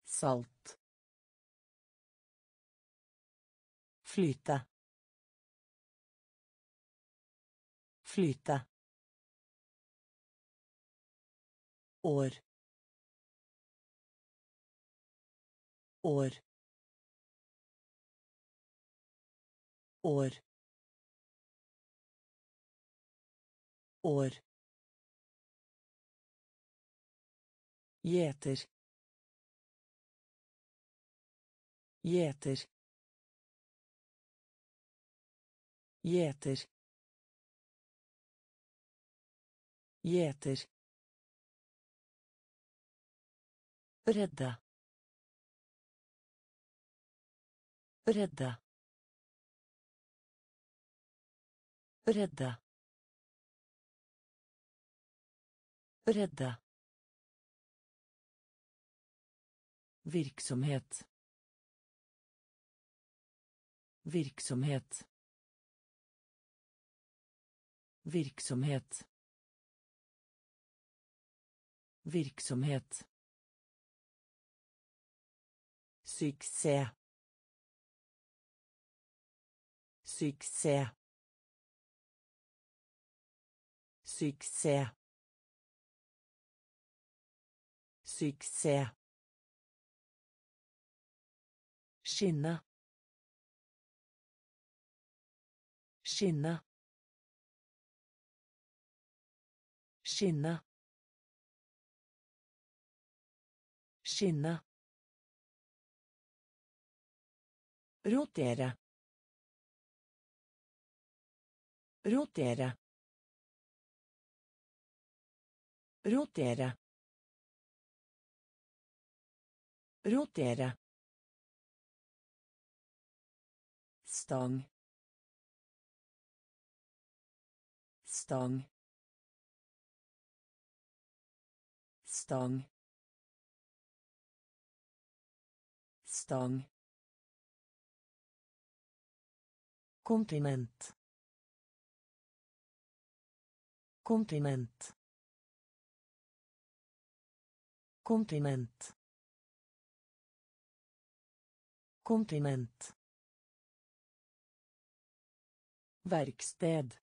Salt. Flyte. Flyte. År. År. År. År Gjeter. Gjeter. Gjeter. Gjeter. Redde. Redde. Redde. Redde. Virksomhet. Virksomhet. Virksomhet. Virksomhet. Suksess. Suksess. Suksess. Suksess. Skinne. Skinne. Skinne. Skinne. Rotere. Rotere. Rotere. Rotere. stång stång stång stång kontinent. Kontinent. Kontinent. Kontinent. Verksted.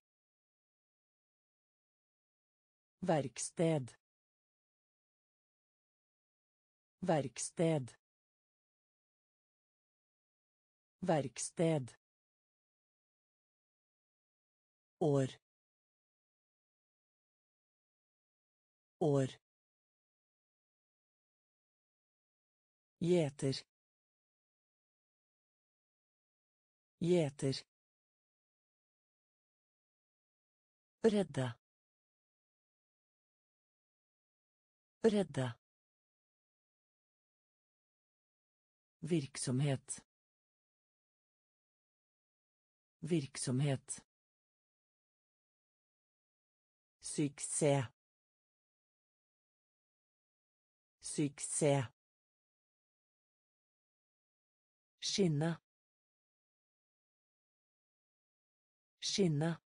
Verksted. Verksted. Verksted. år år gjeter gjeter redde redde virksomhet virksomhet Suksess. Suksess. Skinne. Skinne.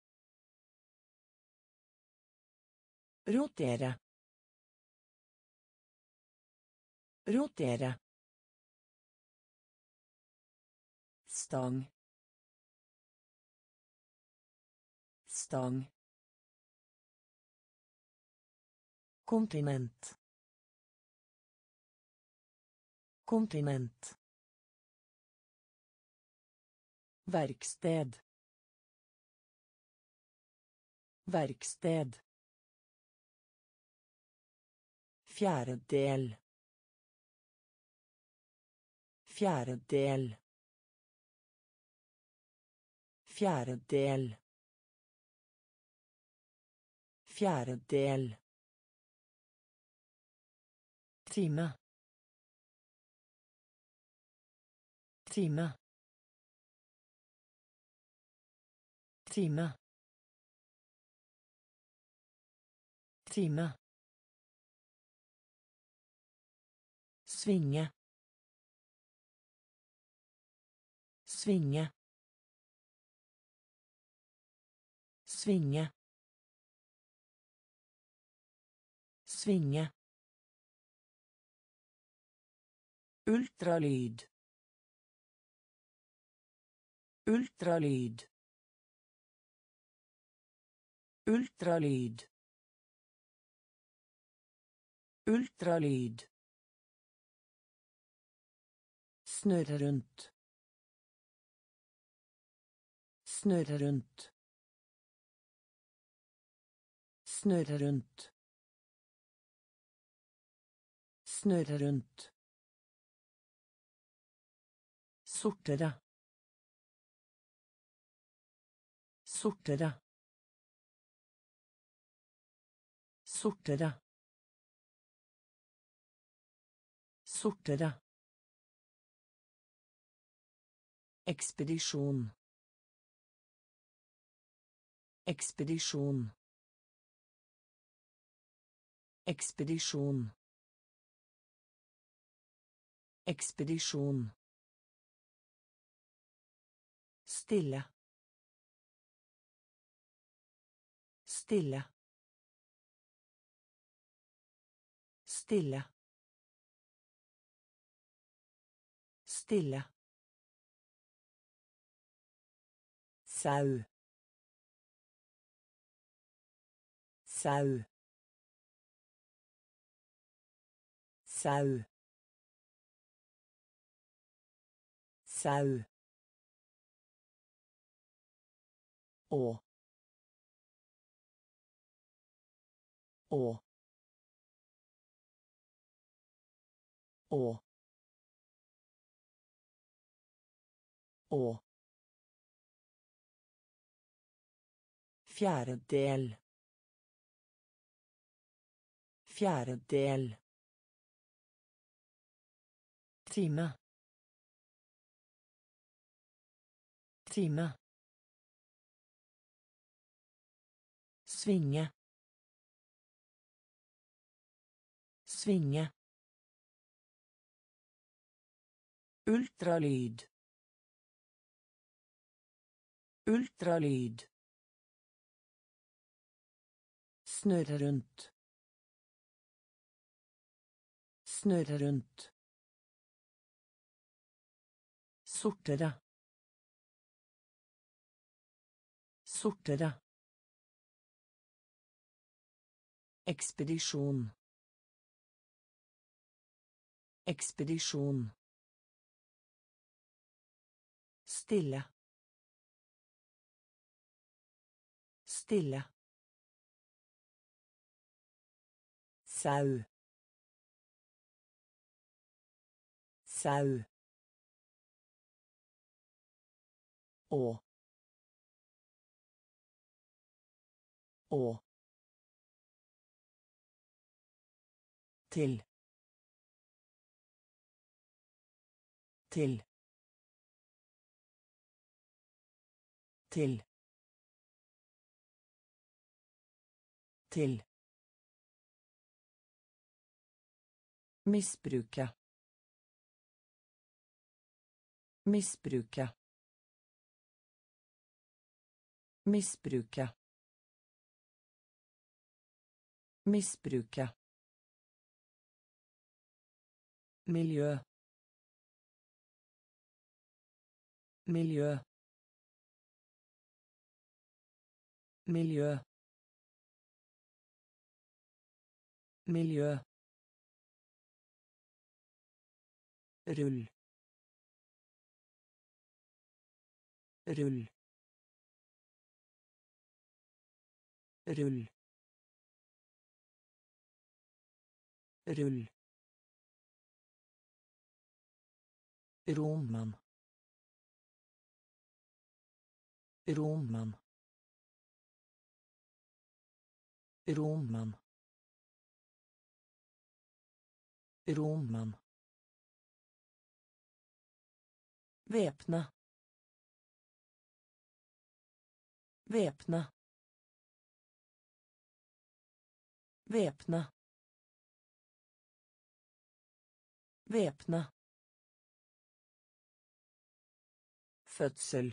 Rotere. Rotere. Stang. Stang. Kontinent. Kontinent. Verksted. Verksted. fjerdedel. Fjerdedel. Fjerdedel. Fjerdedel. Time. Time. Time. Time. Svinge svinge svinge svinge Ultralyd. Ultralyd. Ultralyd. Ultralyd. Snurre rundt. Snurre rundt. Snurre rundt. Snurre rundt. Sortere. Sortere. Sortere. Sortere. Ekspedisjon. Ekspedisjon. Ekspedisjon. Ekspedisjon. Stille. Stille. Stille. Stille. Sau. Sau. Sau. Sau. Å. Å. Å. Å. Fjerde del. Time. Svinge. Svinge. Ultralyd. Snurre rundt. Snurre rundt. Sortere. Sortere. Ekspedisjon. Ekspedisjon. Stille. Stille. Sau. Sau. Å. Å. Til. Til. Til. Til. Misbruke. Misbruke. Misbruke. Misbruke. Miljø. Miljø. Miljø. Miljø. Rull rull rull rull Roman. Roman. Roman. Romman. Væpne. Væpne. Væpne. Væpne. Fødsel.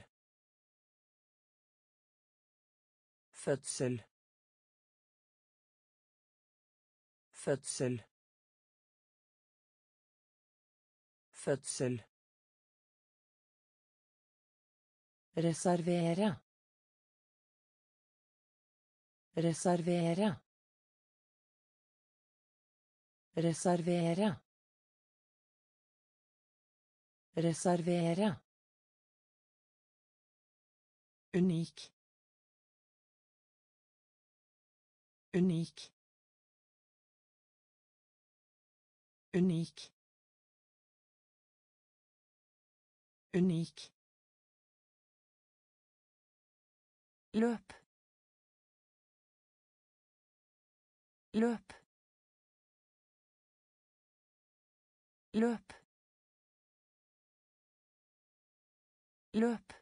Fødsel. Fødsel. Fødsel. Reservere. Reservere. Reservere. Reservere. Unik. Unik. Unik. Unik. Løp. Løp. Løp. Løp.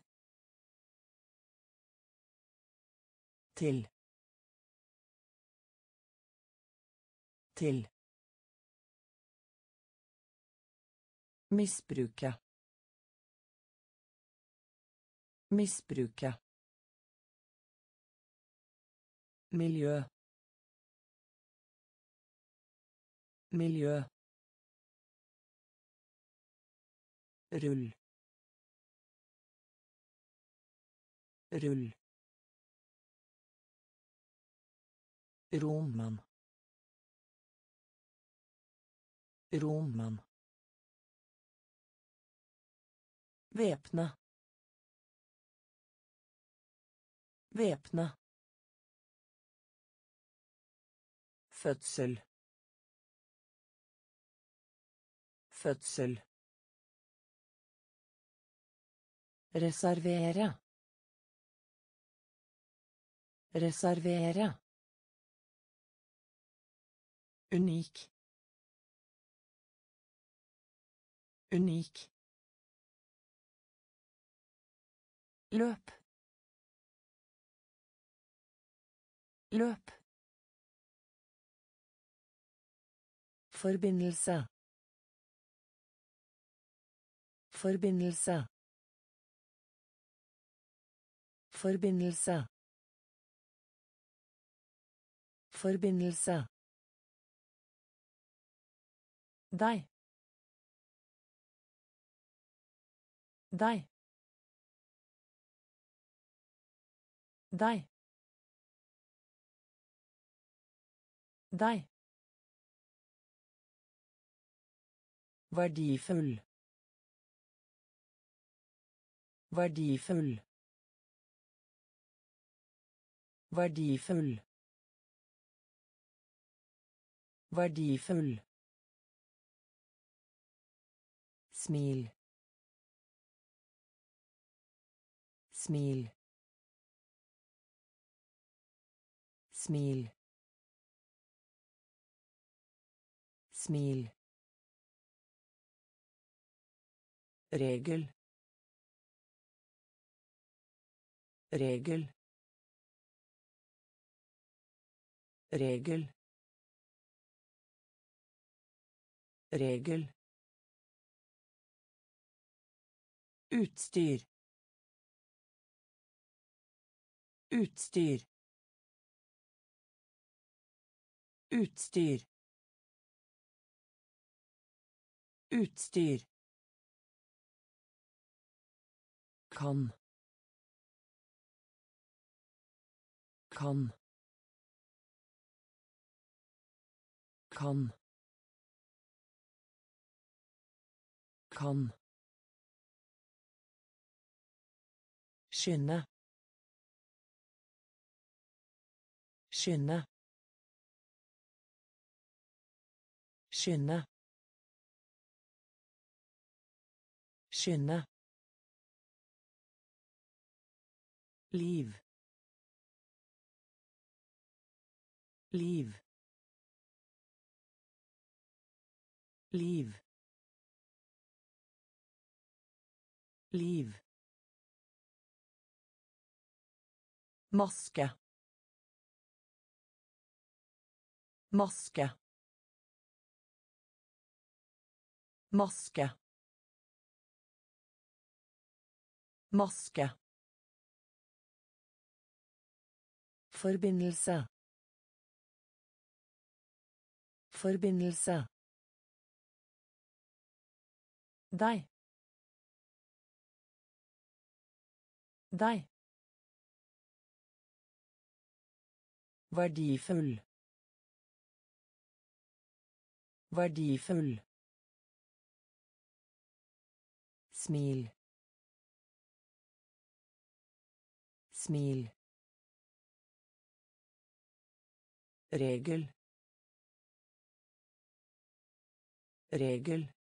Til. Til. Misbruke. Misbruke Miljø. miljø rull rull Rommann. Rommann. Væpne. Væpne. Fødsel. Fødsel. Reservere. Reservere. Unik. Unik. Løp. Løp. Forbindelse. Forbindelse. Forbindelse. Forbindelse. Deg. Deg. Deg. Deg. Verdifull. Verdifull. Verdifull. Verdifull. Smil. Smil. Smil. Smil. Regel. Regel. Regel. Regel. Utstyr. Utstyr. Utstyr. Utstyr. Kan. Kan. Kan. Kan. Skynde. Skynde. Skynde. Skynde. Liv. Liv. Liv. Liv. Maske. Maske. Maske. Maske. Forbindelse. Forbindelse. Deg. Deg. Verdifull. Verdifull. Smil. Smil. Regel. Regel.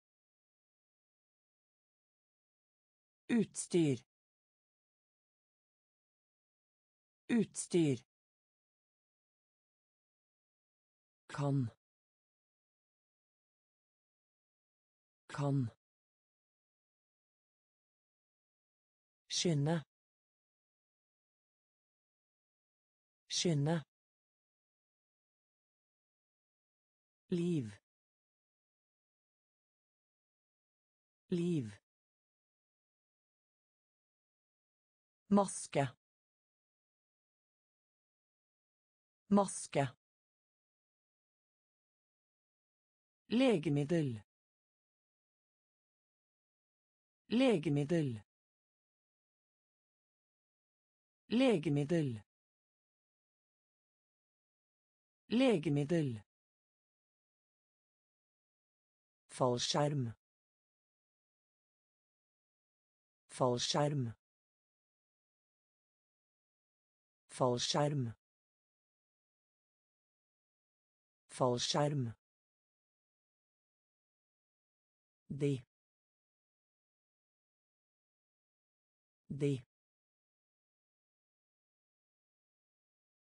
Utstyr. Utstyr. Kan. Kan. Skynde. Skynde. Liv. Liv. Maske. Maske. Legemiddel. Legemiddel. Legemiddel. Legemiddel. Fallskjerm. Fallskjerm. Fallskjerm. Fallskjerm. De. De.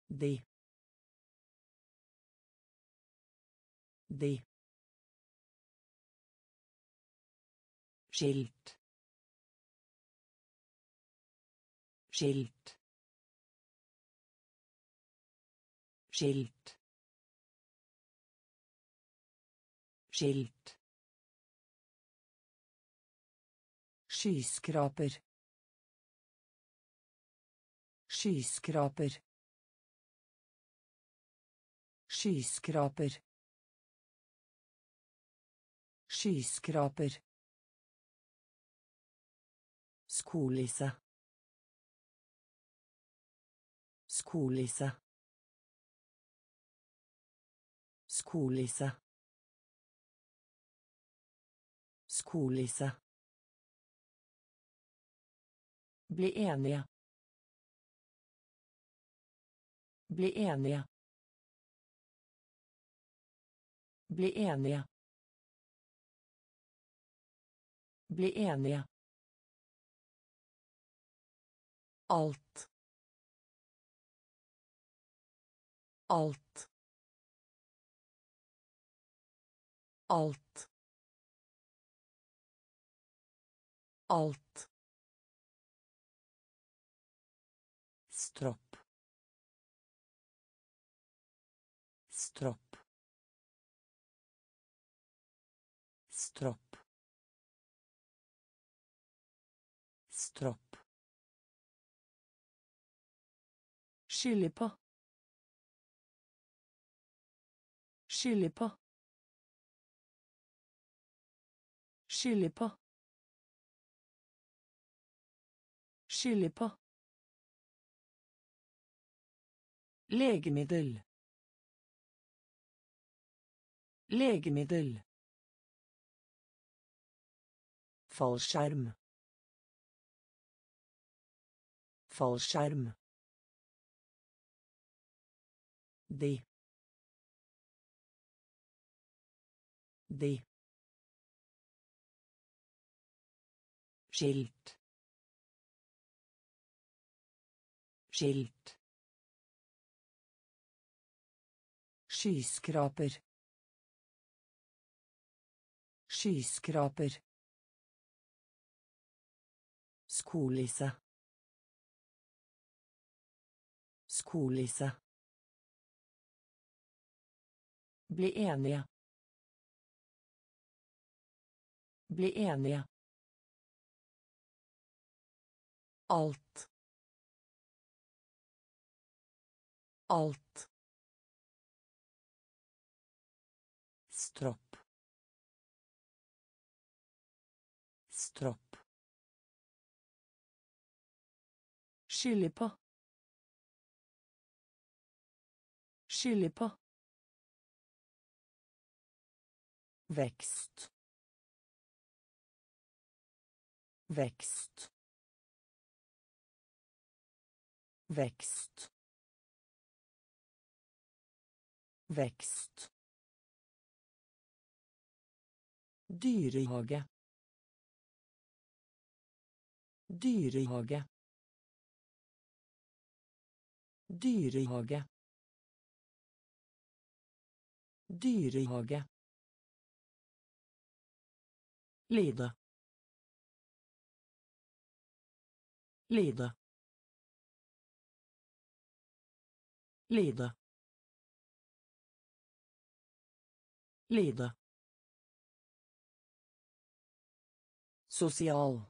De. De. Skilt. Skilt. Skilt. Skilt. Skyskraper. Skyskraper. Skyskraper. Skyskraper skolisse skolisse skolisse skolisse Bli enige. Bli enige. Bli enige. Bli enige. Alt. Alt. Alt. Alt. Skylde på skylde på skylde på skylde på Legemiddel. Legemiddel. Fallskjerm. Fallskjerm. De. De. Skilt. Skilt. Skyskraper. Skyskraper. Skolisse. Skolisse. Bli enige. Bli enige. Alt. Alt. stropp stropp skylde på skylde på vekst vekst vekst vekst Dyrehage. Dyrehage. Dyrehage. Dyrehage. Lide. Lide. Lide. Lide. Sosial.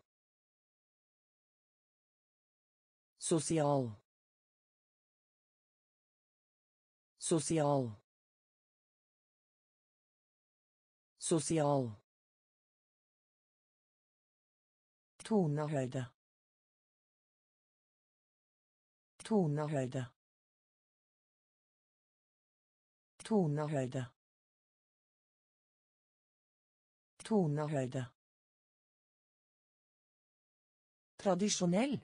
Sosial. Sosial. Sosial. Tonehøyde. Tonehøyde. Tonehøyde. Tonehøyde. Tradisjonell.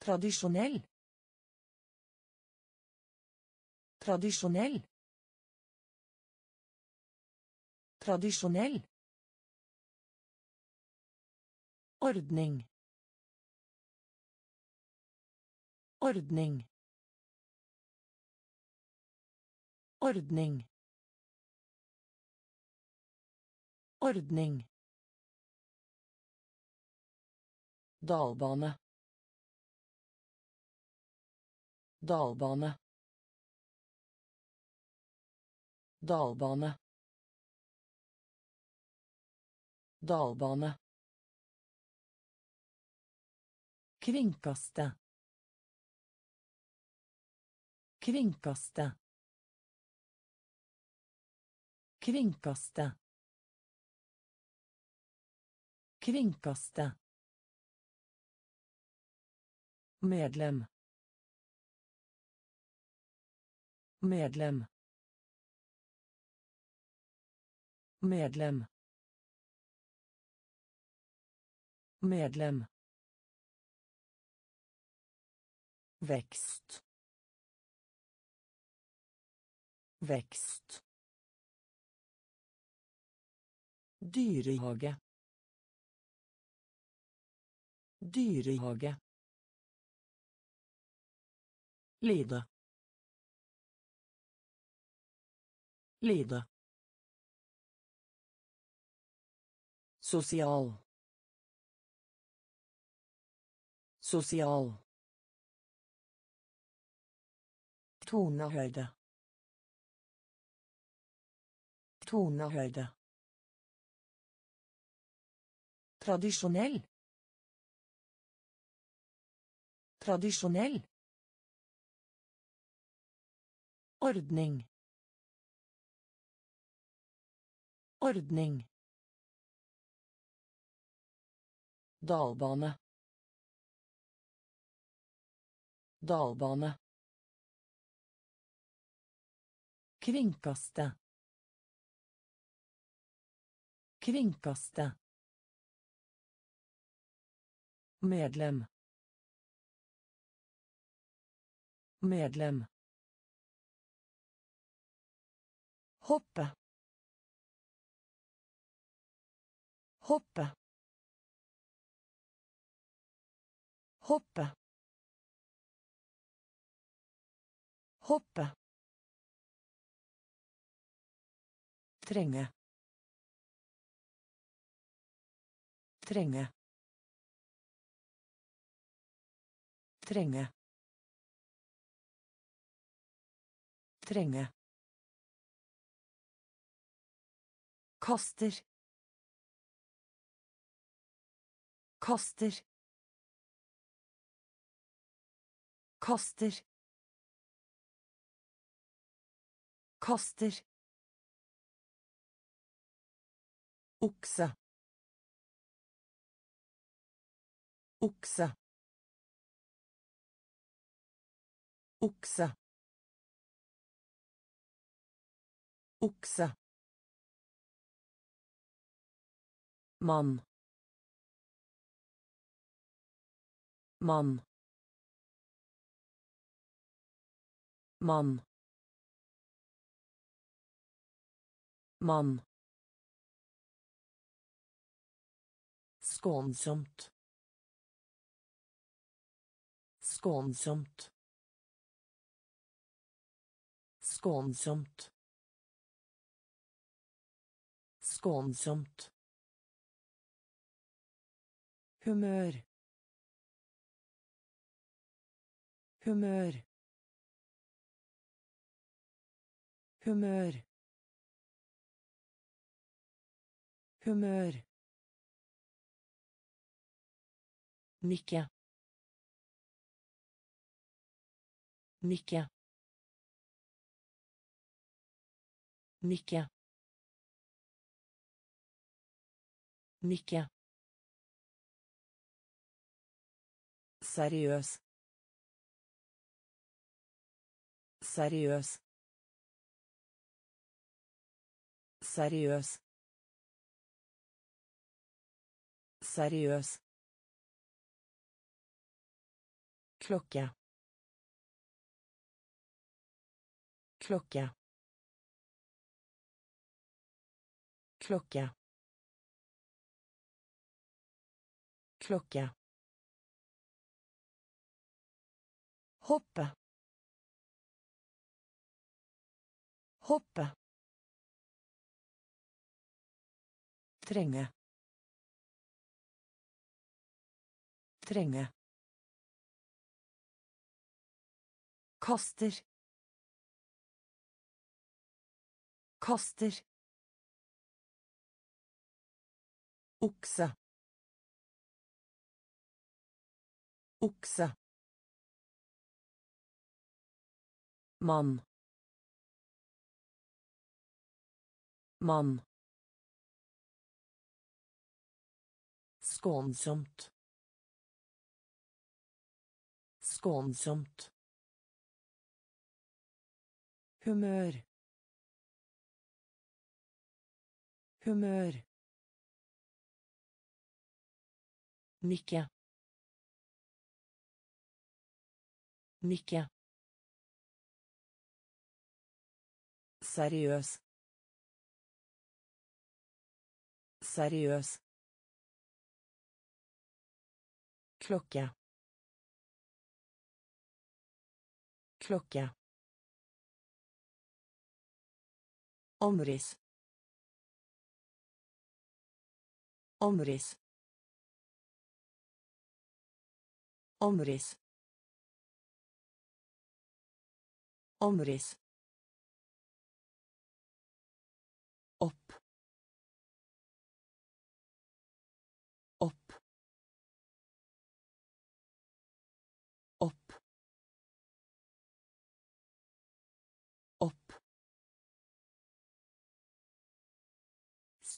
Tradisjonell. Tradisjonell. Tradisjonell. Ordning. Ordning. Ordning. Ordning. Dalbane. Dalbane. Dalbane. Dalbane. Kringkaste. Kringkaste. Kringkaste. Kringkaste. Medlem. Medlem. Medlem. Medlem. Vekst. Vekst. Dyrehage. Dyrehage. Lide. Lide. Sosial. Sosial. Tonehøyde. Tonehøyde. Tradisjonell. Tradisjonell. Ordning. Ordning. Dalbane. Dalbane. Kringkaste. Kringkaste. Medlem. Medlem. Hoppe. Hoppe. Hoppe. Hoppe. Trenge. Trenge. Trenge. Trenge. Kaster. Kaster. Kaster. Kaster. Okse. Okse. Okse. Okse. Mann. Mann. Mann. Mann. Skånsomt. Skånsomt. Skånsomt. Skånsomt. Humør. Humør. Humør. Humør. Nikke. Nikke. nikke nikke Seriøs. Seriøs. Seriøs. Seriøs. Klokke. Klokke. Klokke. Klokke. Hoppe. Hoppe. Trenge. Trenge. Kaster. Kaster. Okse. Okse. Mann. Mann. Skånsomt. Skånsomt. Humør. Humør. Nikke nikke Seriøs. Seriøs. klokke. Klokke Omriss. Omriss. Omriss. Omriss.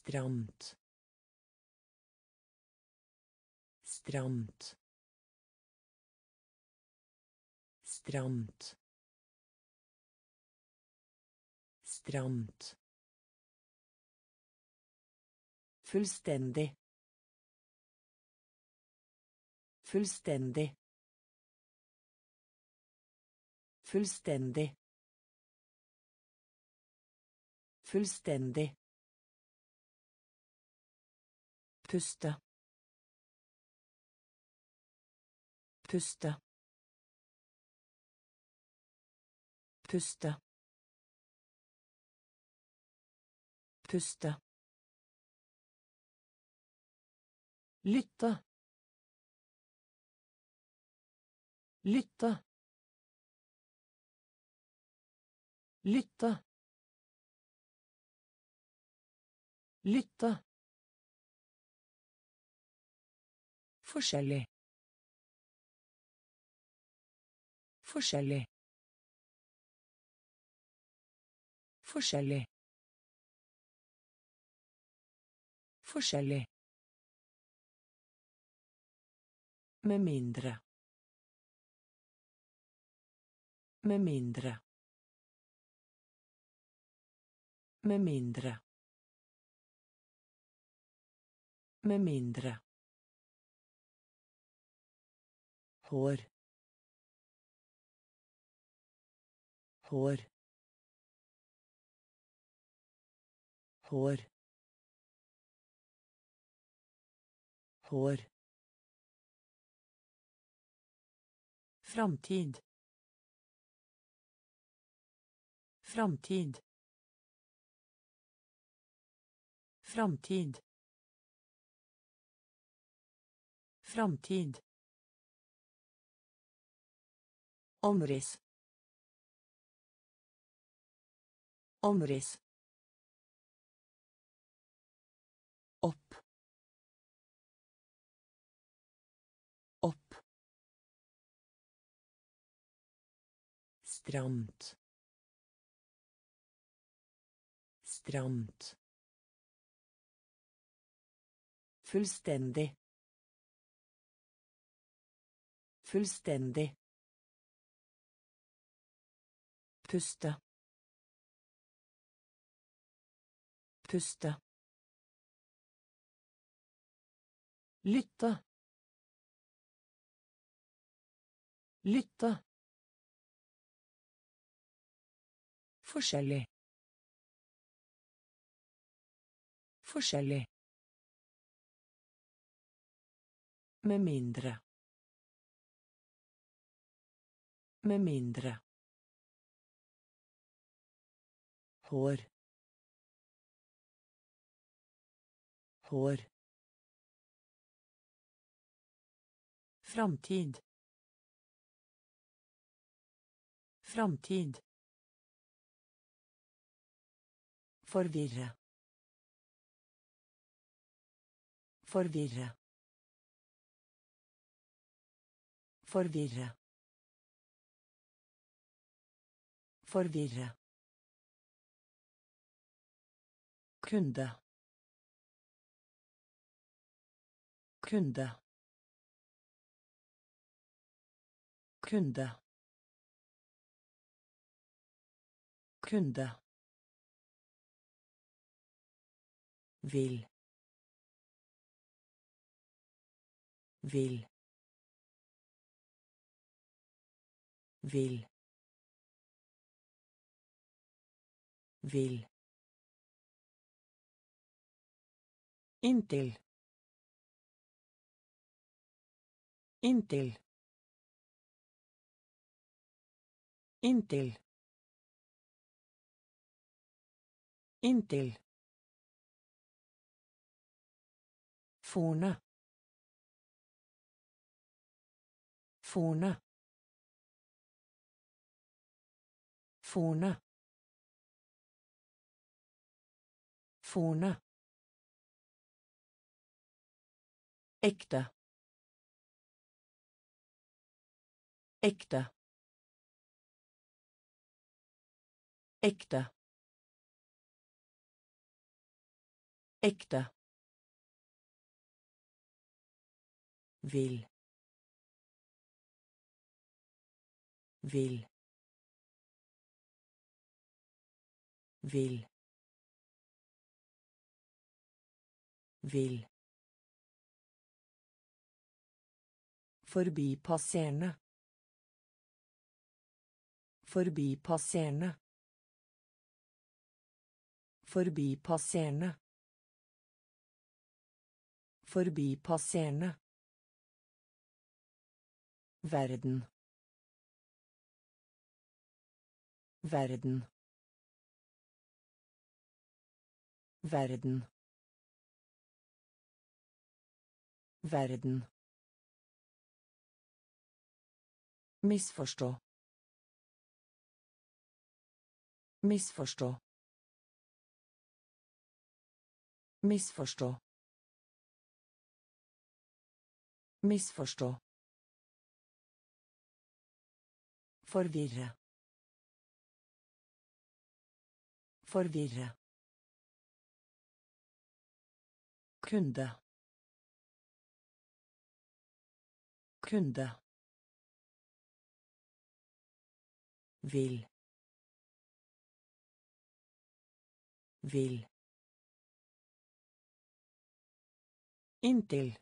Stramt stramt stramt stramt Fullstendig. Fullstendig. Fullstendig. Fullstendig. Puste. Puste. Puste. Puste. Lytte. Lytte. Lytte. Lytte. Forskjellig. Forskjellig. Forskjellig. Forskjellig. Med mindre. Med mindre. Med mindre. Med mindre. Hår. Hår. Hår. Hår. Framtid. Framtid. Framtid. Framtid. Omriss. Omriss. opp opp stramt Stramt. Fullstendig. Fullstendig. Puste. Puste. Lytte. Lytte. Forskjellig. Forskjellig. Med mindre. Med mindre. Hår. Hår. Framtid. Framtid. Forvirre. Forvirre. Forvirre. Forvirre. Kunde. Kunde. Kunde. Kunde. Vil. Vil. Vil. Vil. Inntil. Inntil. Inntil. Inntil. Fone. Fone. Fone. Fone. Ekte. Ekte. Ekte. Ekte. Vil. Vil. Vil. Vil. Forbipasserende. Forbipasserende. Forbipasserende. Forbipasserende. Verden. Verden. Verden. Verden. Misforstå. Misforstå. Misforstå. Misforstå. Forvirre. Forvirre. Kunde. Kunde. Vil. Vil. Inntil.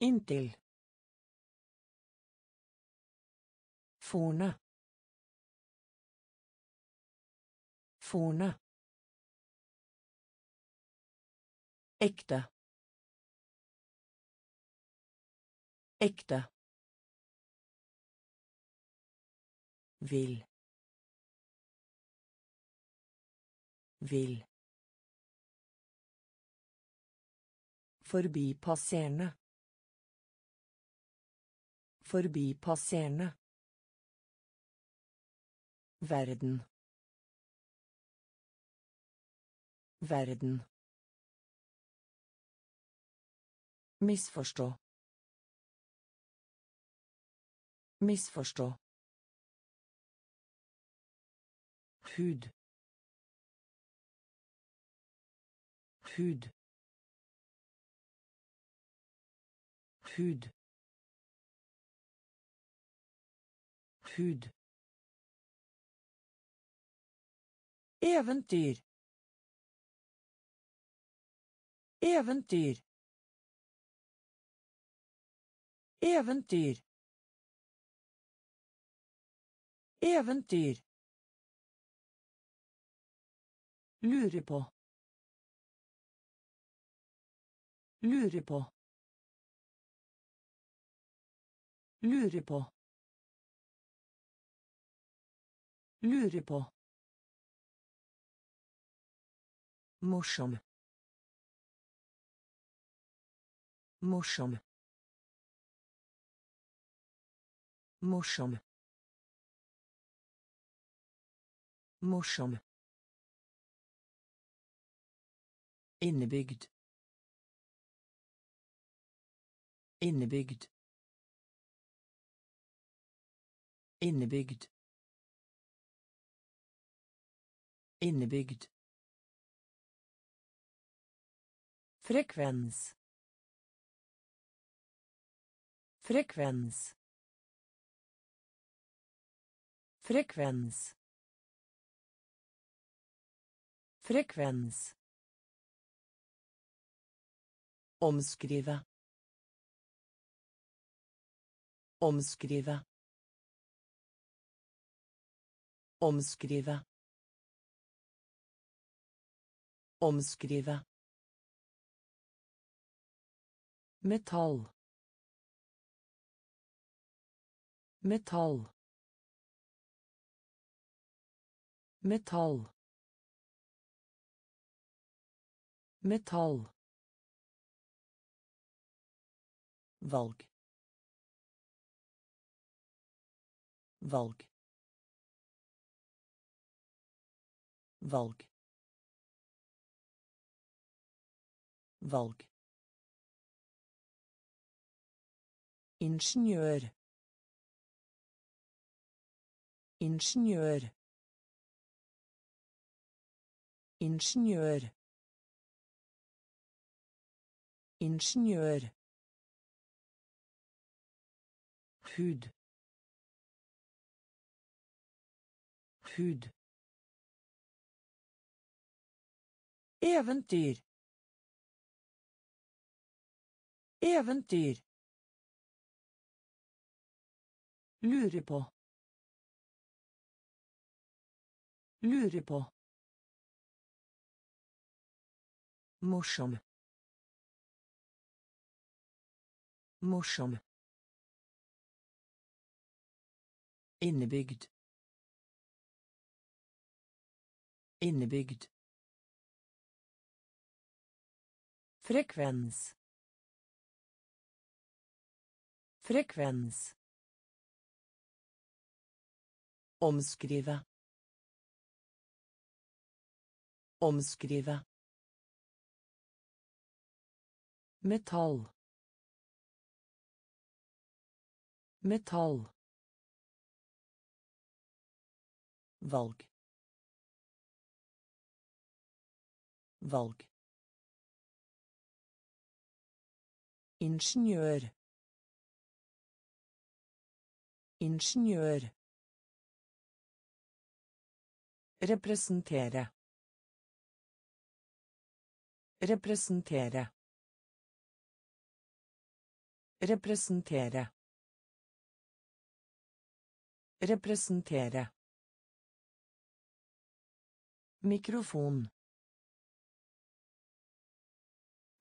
Inntil. Fone. Fone. Ekte. Ekte. Vil. Vil. Forbipasserende. Forbipasserende. Verden. Verden. Misforstå. Misforstå. Hud hud hud hud Eventyr. Eventyr. Eventyr. Eventyr. Lure på. Lure på. Lure på. Lure på. Morsom. Morsom. Morsom. Morsom. Innebygd. Innebygd. Innebygd. Innebygd. Frekvens. Frekvens. Frekvens. Frekvens. Omskrive. Omskrive. Omskrive. Omskrive. metall metall metall metall valg valg valg valg Ingeniør. Ingeniør. Ingeniør. Ingeniør. Hud. Hud. Eventyr. Eventyr. Lure på. Lure på. Morsom. Morsom. Innebygd. Innebygd. Frekvens. Frekvens. Omskrive. Omskrive. Metall. Metall. Valg. Valg. Ingeniør. Ingeniør. Representere. Representere. Representere. Representere. Mikrofon.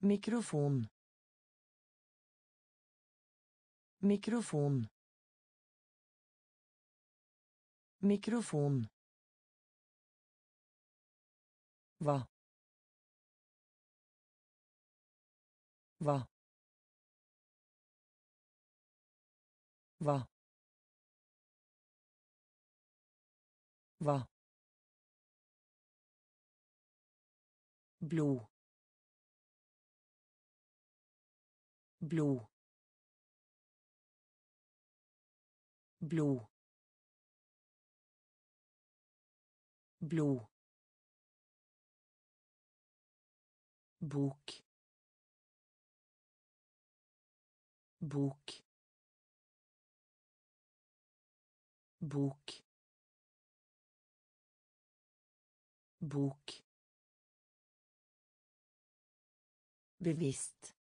Mikrofon. Mikrofon. Mikrofon. Hva? Hva? Hva? Hva? Blod. Blod. Blod. Blod. Bok. Bok. Bok. Bok bevisst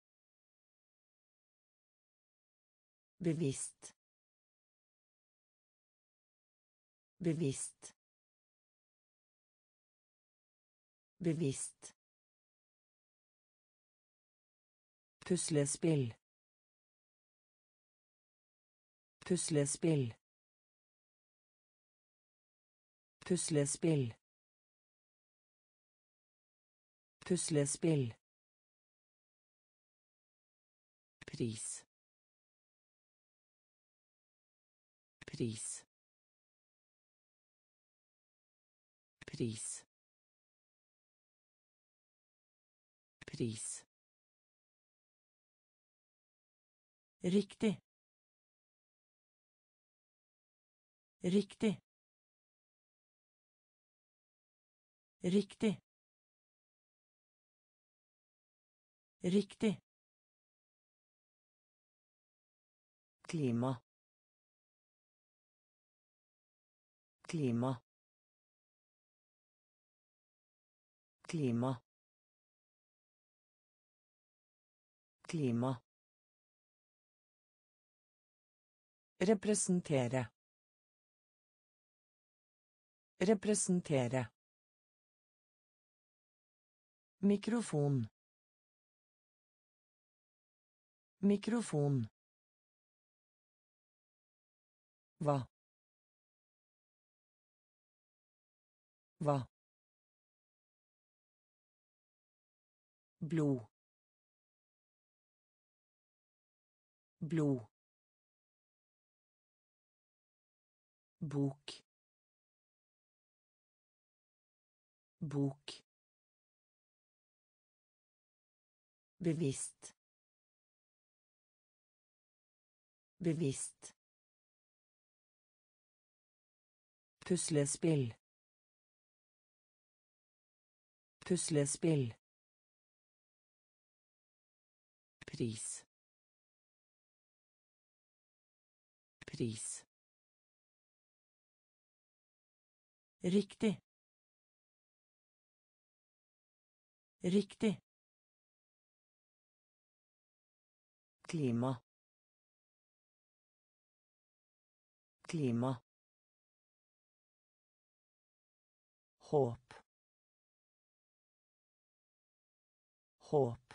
bevisst bevisst bevisst Puslespill. Puslespill. Puslespill. Puslespill. Pris. Pris. Pris. Pris. Riktig. Riktig. Riktig. Riktig. Klima. Klima. Klima. Klima. Representere. Representere. Mikrofon. Mikrofon. Hva? Hva? Blod. Blod. bok bok bevisst bevisst puslespill puslespill pris pris Riktig. Riktig. Klima. Klima. Håp. Håp.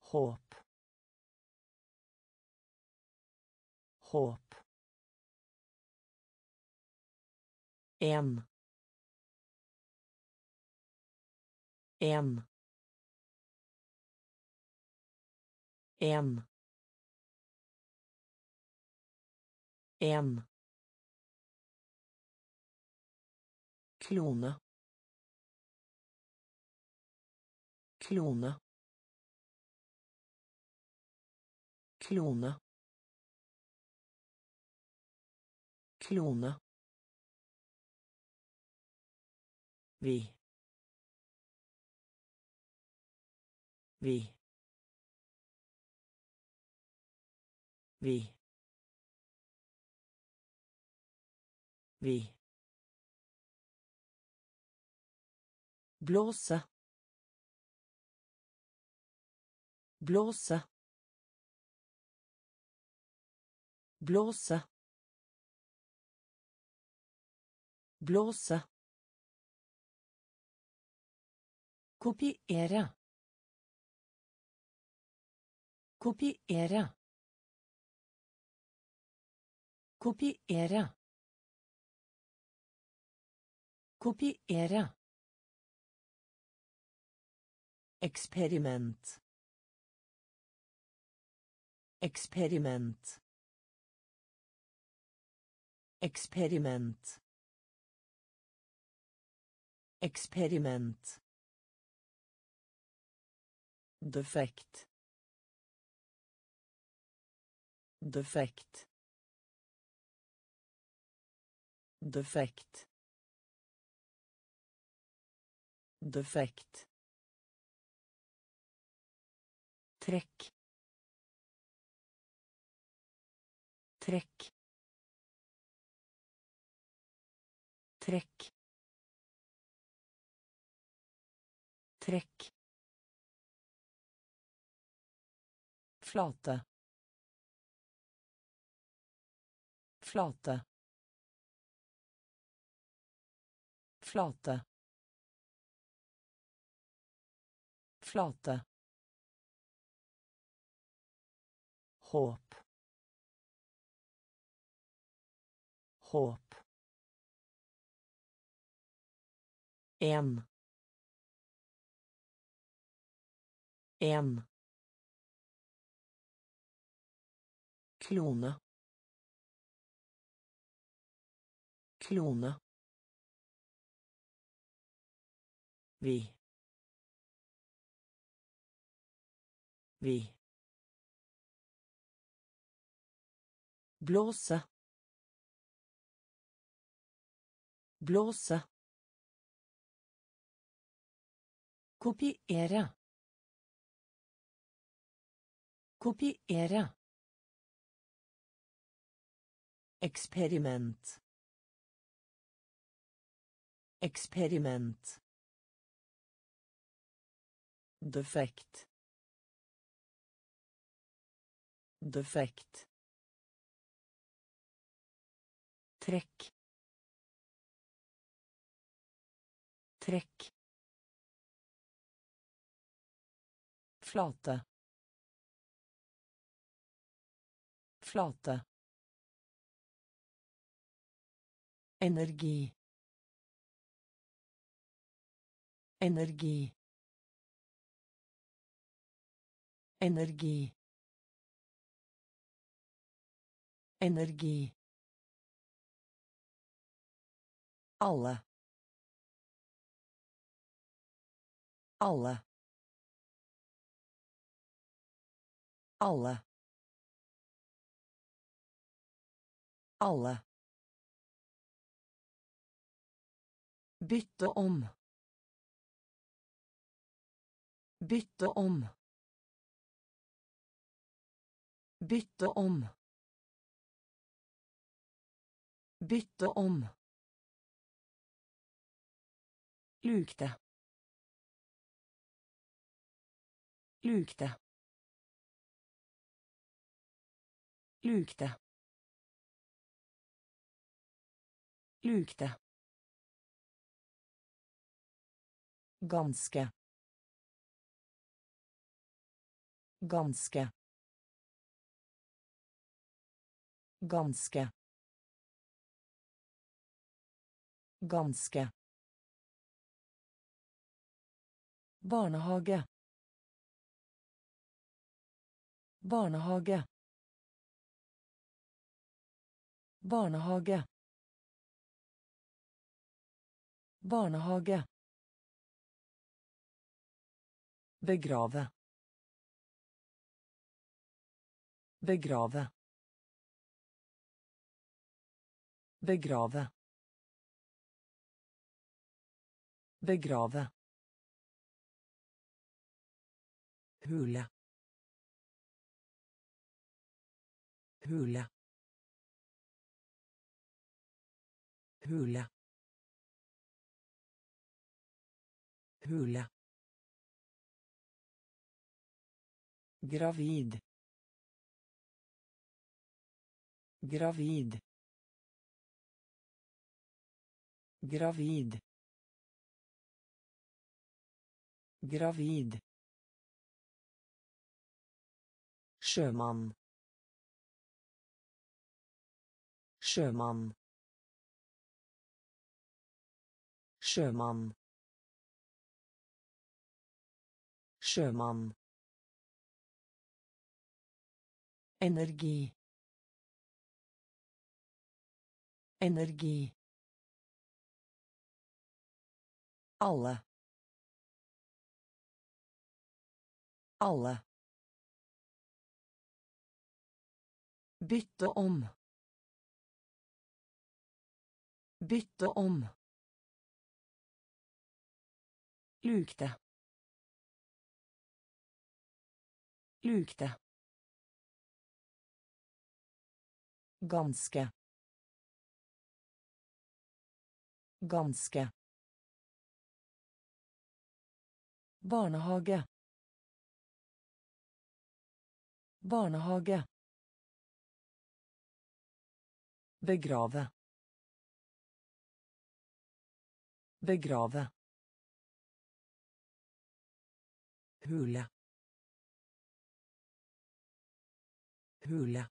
Håp. Håp. En. En. En. En. Klone. Klone. Klone. Klone. Vi. Vi. Vi. Vi. Blåse. Blåse. Blåse. Blåse. Kopiere. Kopiere. Kopiere. Kopiere. Experiment. Experiment. Experiment. Experiment. Defect. Defect. Defect. Defect. Trekk. Trekk. Trekk. Trekk. Flate. Flate. Flate. Flate håp. Håp. En. En. Klone. Klone. Vi. Vi blåsa blåsa kopiera. Kopiera. Eksperiment. Eksperiment. Defekt. Defekt. Trekk. Trekk. Flate. Flate. Energi. Energi. Energi. Energi. Alle. Alle. Alle. Alle. Bytte om. Bytte om. Bytte om. Bytte om. Lukte. Lukte. Lukte. Lukte. Ganske. Ganske. Ganske. Ganske. Barnehage. Barnehage. Barnehage. Barnehage. Begrave. Begrave. Begrave. Begrave. Hule. Hule. Hule. Hule. Gravid. Gravid. Gravid. Gravid. Sjømann. Sjømann. Sjømann. Sjømann. Energi. Energi. Alle. Alle. Bytte om. Bytte om. Lukte. Lukte. Ganske. Ganske. Barnehage. Barnehage. Begrave. Begrave. Hule. Hule.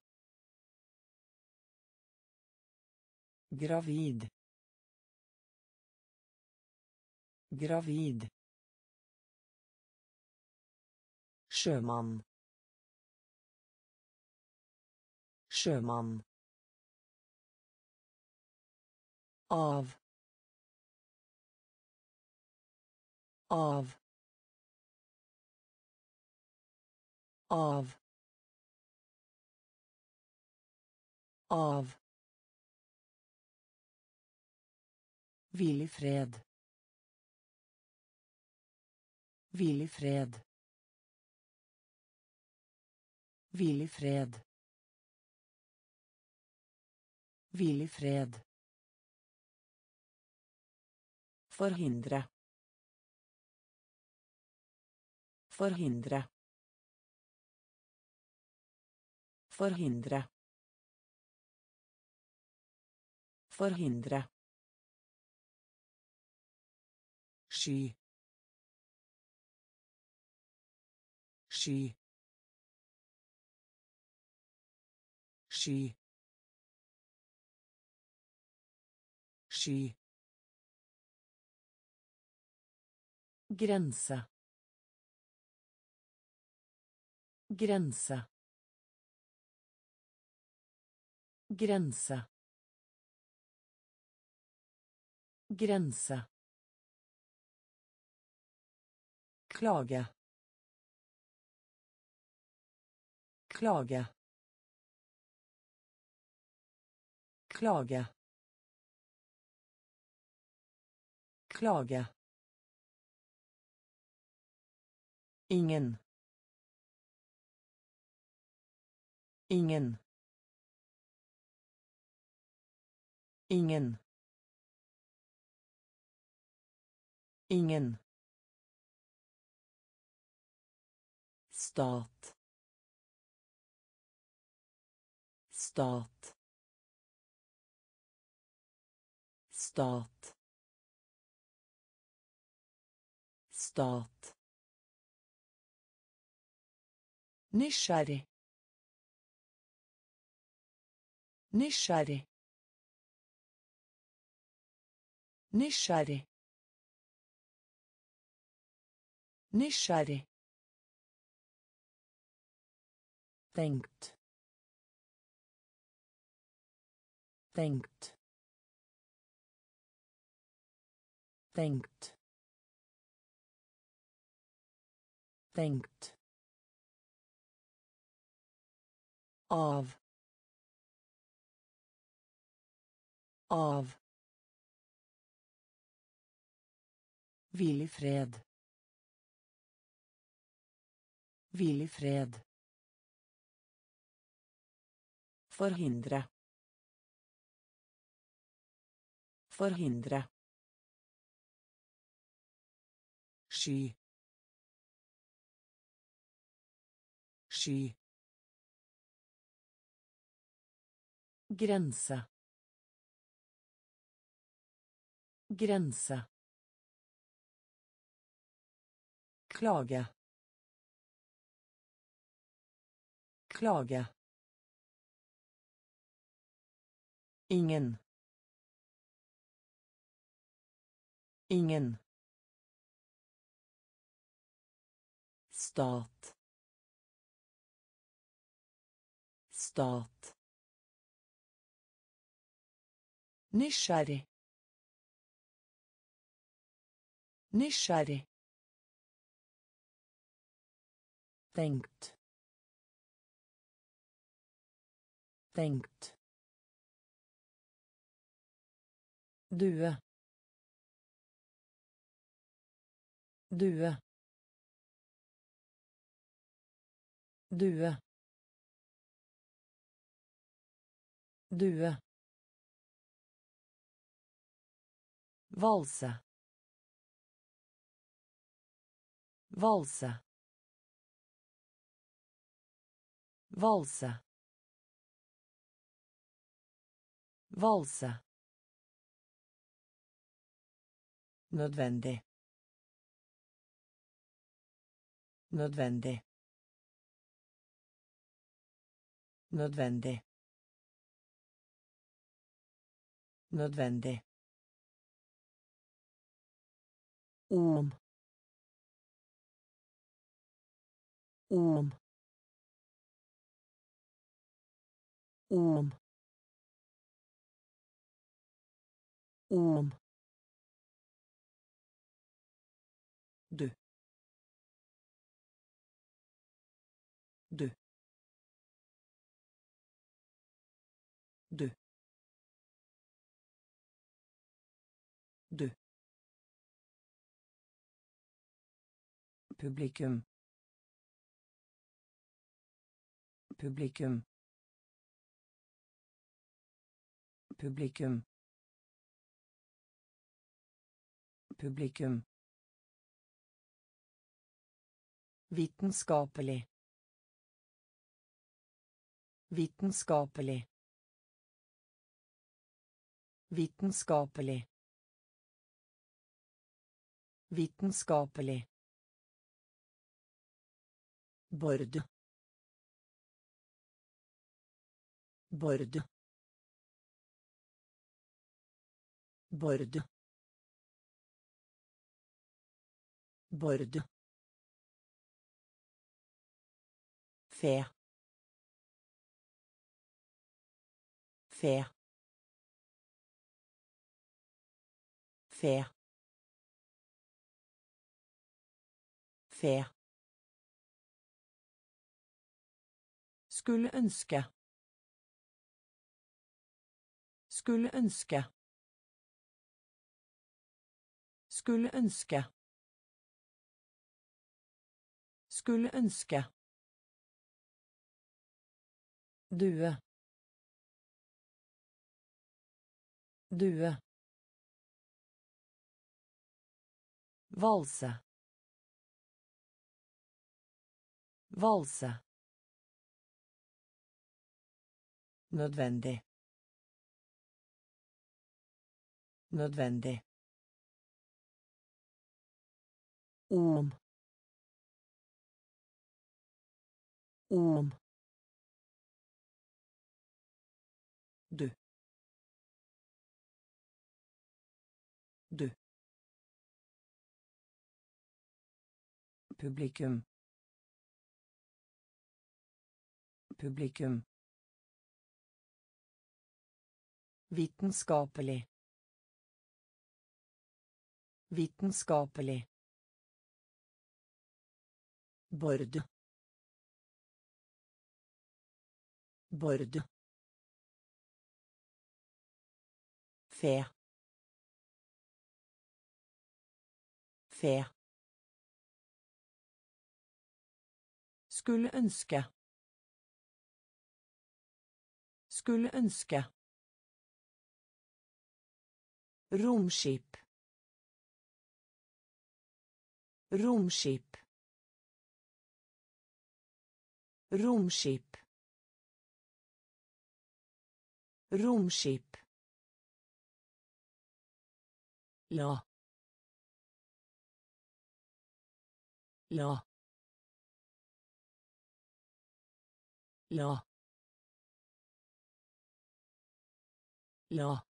Gravid. Gravid. Sjømann. Sjømann. Av. Av. Av. Av. Hvil i fred. Hvil i fred. Hvil i fred. Hvil i fred. Forhindre. Forhindre. Forhindre. Forhindre. Sky. Sky. Sky. Sky. Grense. Grense. Grense. Grense. Klage. Klage. Klage. Klage. Ingen. Ingen. Ingen. Ingen. Stat. Stat. Stat. Stat. Nysgjerrig. Nysgjerrig. Nysgjerrig. Nysgjerrig. Tenkt. Tenkt. Tenkt. Tenkt. Av. Av. Hvil i fred. Hvil i fred. Forhindre. Forhindre. Sky. Sky. Grense. Grense. Klage. Klage. Ingen. Ingen. Stat. Stat. Nysgjerrig. Nysgjerrig. Tenkt. Tenkt. due due due due valse valse valse valse Nødvendig. Nødvendig. Nødvendig. Nødvendig. Om. Om. Om. Om. Publikum. Publikum. Publikum. Publikum. Vitenskapelig. Vitenskapelig. Vitenskapelig. Vitenskapelig. Bord. Bord. Bord. Bord. Fe. Fe. Fe. Fe. Skulle ønske. Skulle ønske. Skulle ønske. Skulle ønske. Due. Due. Valse. Valse. Nødvendig. Nødvendig. Om. Om. Deux. Deux. Publikum. Publikum. Vitenskapelig. Vitenskapelig. Bord. Bord. Fe. Fe. Skulle ønske. Skulle ønske. Romskip. Romskip. Romskip. Romskip. La. La. La. La.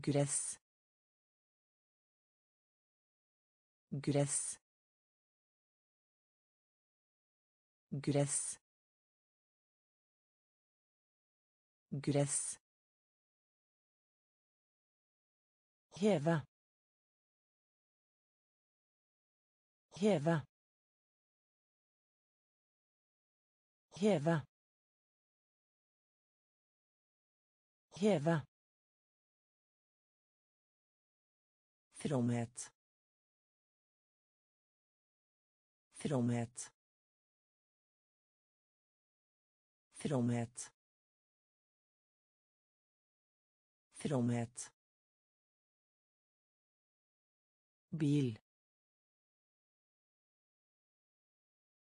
Gress gress gress gress Heve. Heve. Heve. Heve. Fromhet. Fromhet. Fromhet. Fromhet. bil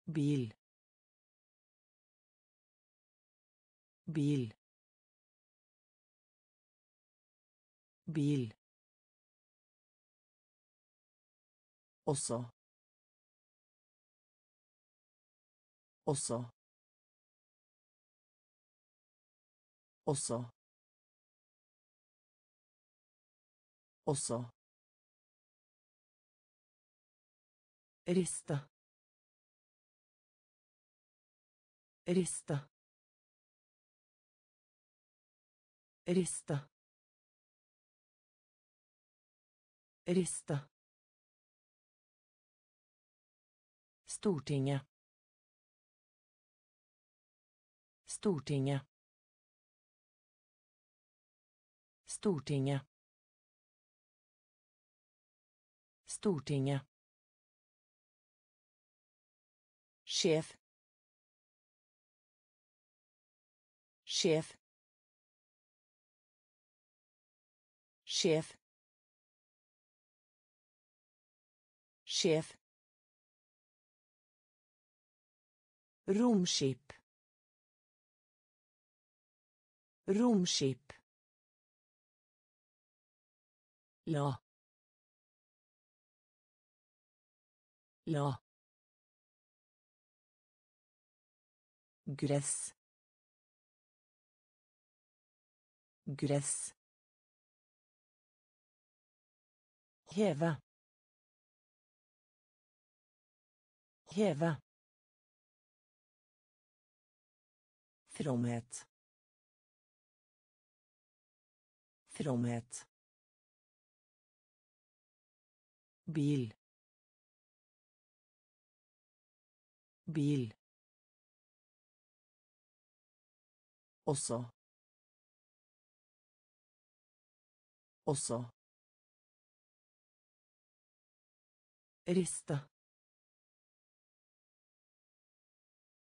bil bil bil også også også også Riste. Riste. Riste. Riste. Stortinget. Stortinget. Stortinget. Stortinget. Sjef. Sjef. Sjef. Sjef. Romskip. Romskip. La. La. gress gress heve heve fromhet fromhet bil bil Også. Også. Riste.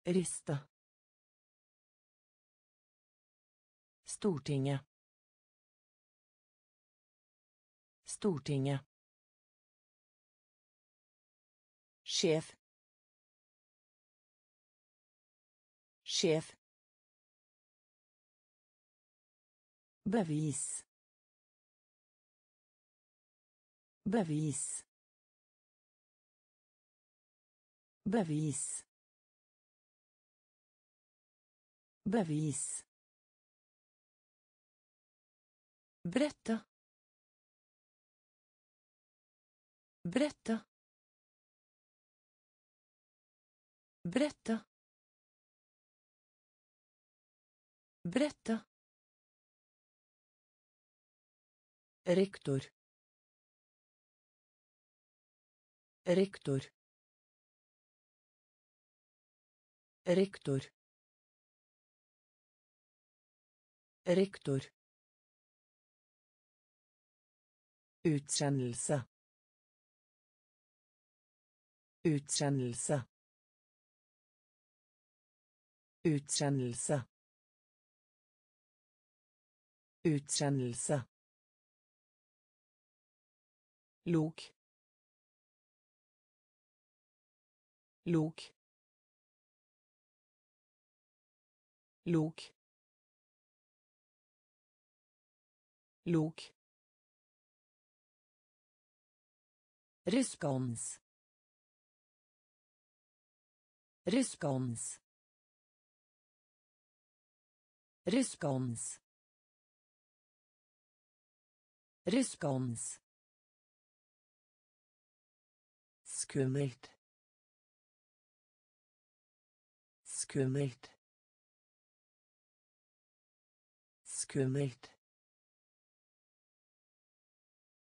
Riste. Stortinget. Stortinget. Sjef. Sjef. Bevis. Bevis. Bevis. Bevis. Brette. Brette. Brette. Brette. Rektor. Rektor. Rektor. Rektor. Utsendelse. lok. Lok. Lok. Lok respons respons respons respons skummelt skummelt skummelt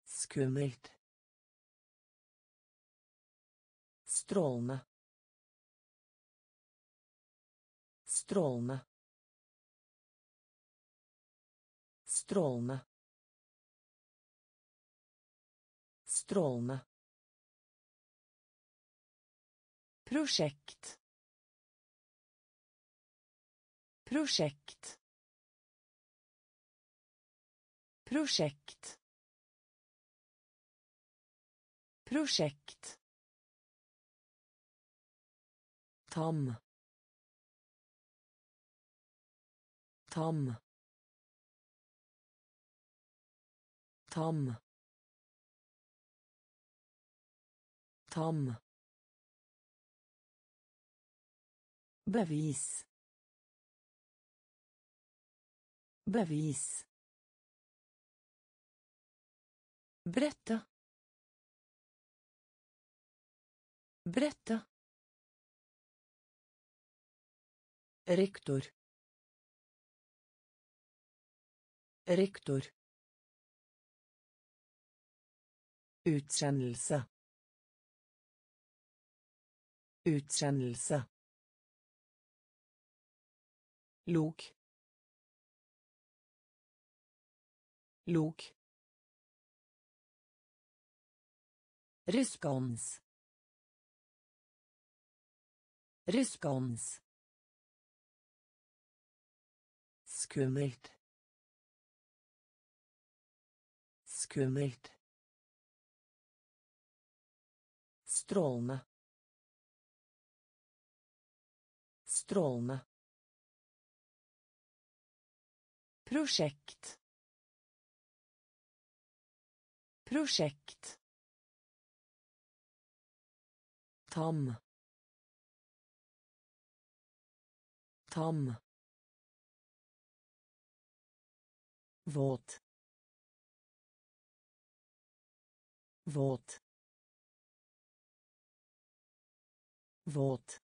skummelt strålende strålende Strålende. Strålende. Prosjekt. Prosjekt. Prosjekt. Prosjekt. Tam. Tam. Tam. Tam. Bevis. Bevis. Brette. Brette. Rektor. Rektor. Utsendelse. Utsendelse. Lok. Lok. Respons. Respons. Skummelt. Skummelt. Strålende. Strålende. Prosjekt. Prosjekt. Tam. Tam. Våt. Våt. Våt.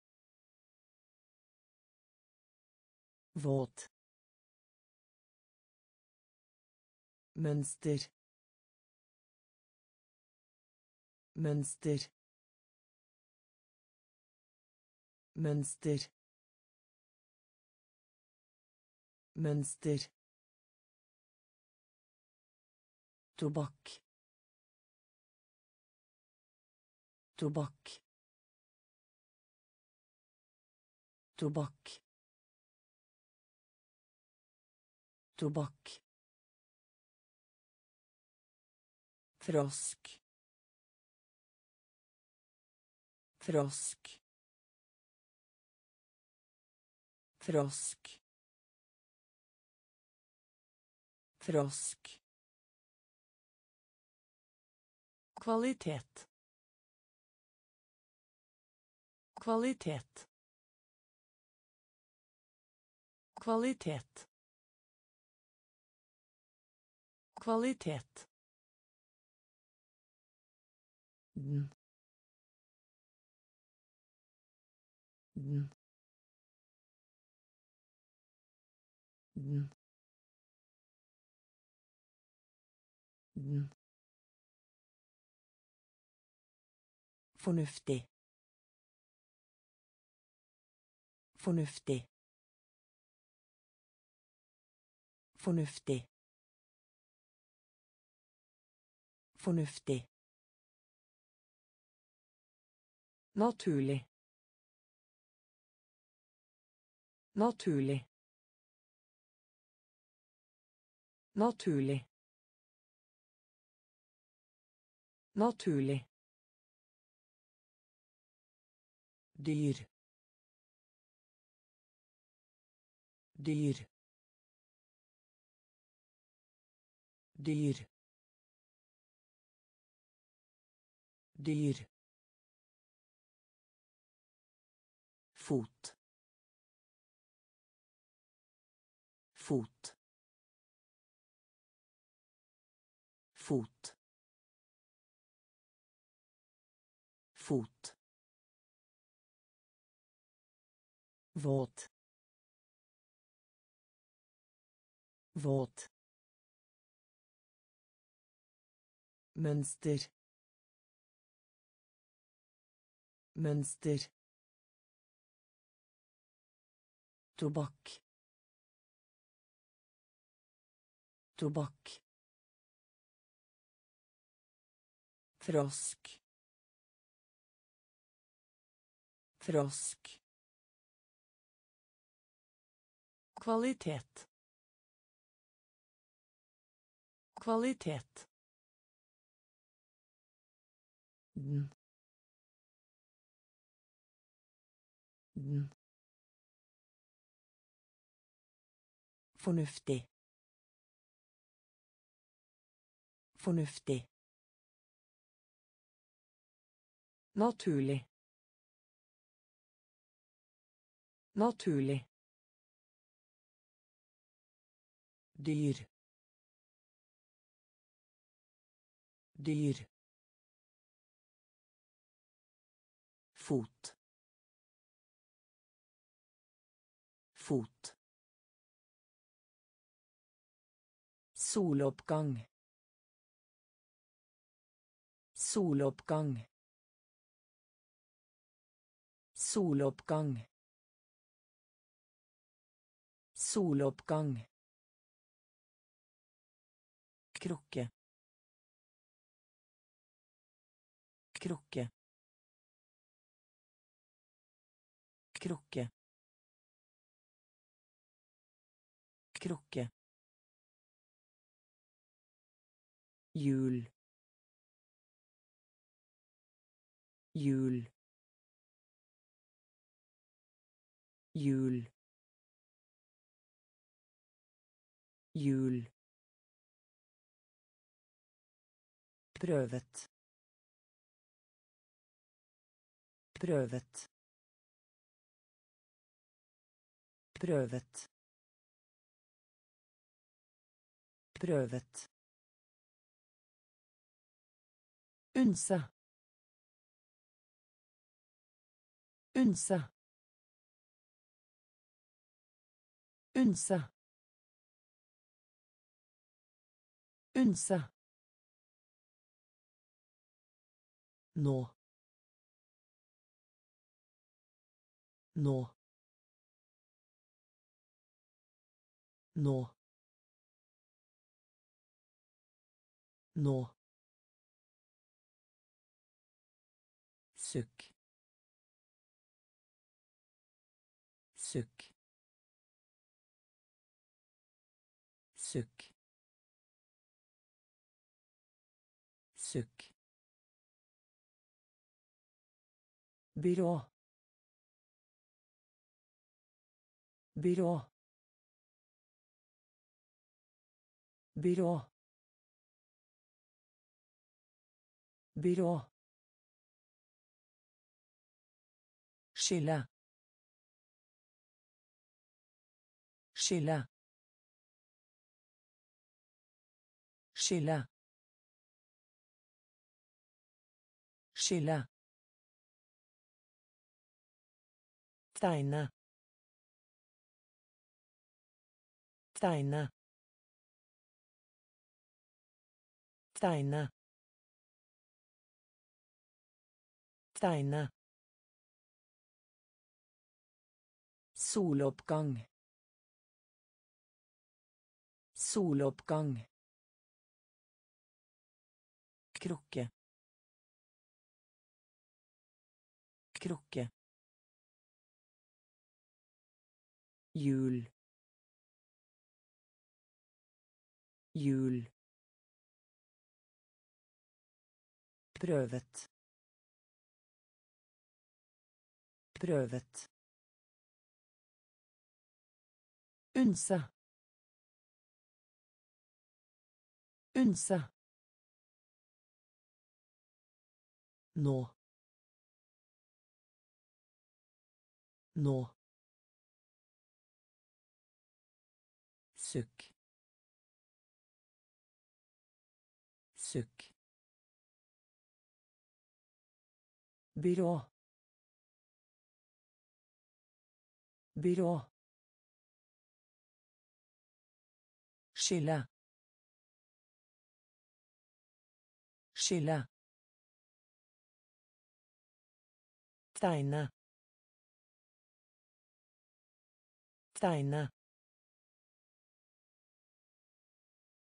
Våt. Mønster. Mønster. Mønster. Mønster. Tobakk. Tobakk. Tobakk. Tobakk. Frosk. Frosk. Frosk. Frosk. Kvalitet. Kvalitet. Kvalitet. Kvalitet. Den. Den. Den. Den. Fornuftig. Fornuftig. Fornuftig. Fornuftig. Naturlig. Naturlig. Naturlig. Naturlig. Dyr. Dyr. Dyr. Dyr. Fot. Fot. Fot. Fot Våt. Våt. Mønster. Mønster. Tobakk. Tobakk. Frosk. Frosk. Kvalitet. Kvalitet. Den. Den. Fornuftig. Fornuftig. Naturlig. Naturlig. Dyr. Dyr. Fot. Fot. Soloppgang. Soloppgang. Soloppgang. Soloppgang krukke. Krukke. Krukke. Krukke. Hjul. Hjul. Hjul. Hjul Prøvet. Prøvet. Prøvet. Prøvet. Unse. Unse. Unse. Unse. Nå. Nå. Nå. Nå. Sukk. Sukk. Sukk. Sukk. Byrå. Byrå. Byrå. Byrå. Skille. Skille. Skille. Skille Tegne. Steine. Steine. Steine. Soloppgang. Soloppgang. Krukke. Krukke. Hjul jul prøvet prøvet Unse. Unse. Nå. Nå. Sukk. Sukk. Byrå. Byrå. Skille. Skille. Tegne. Tegne.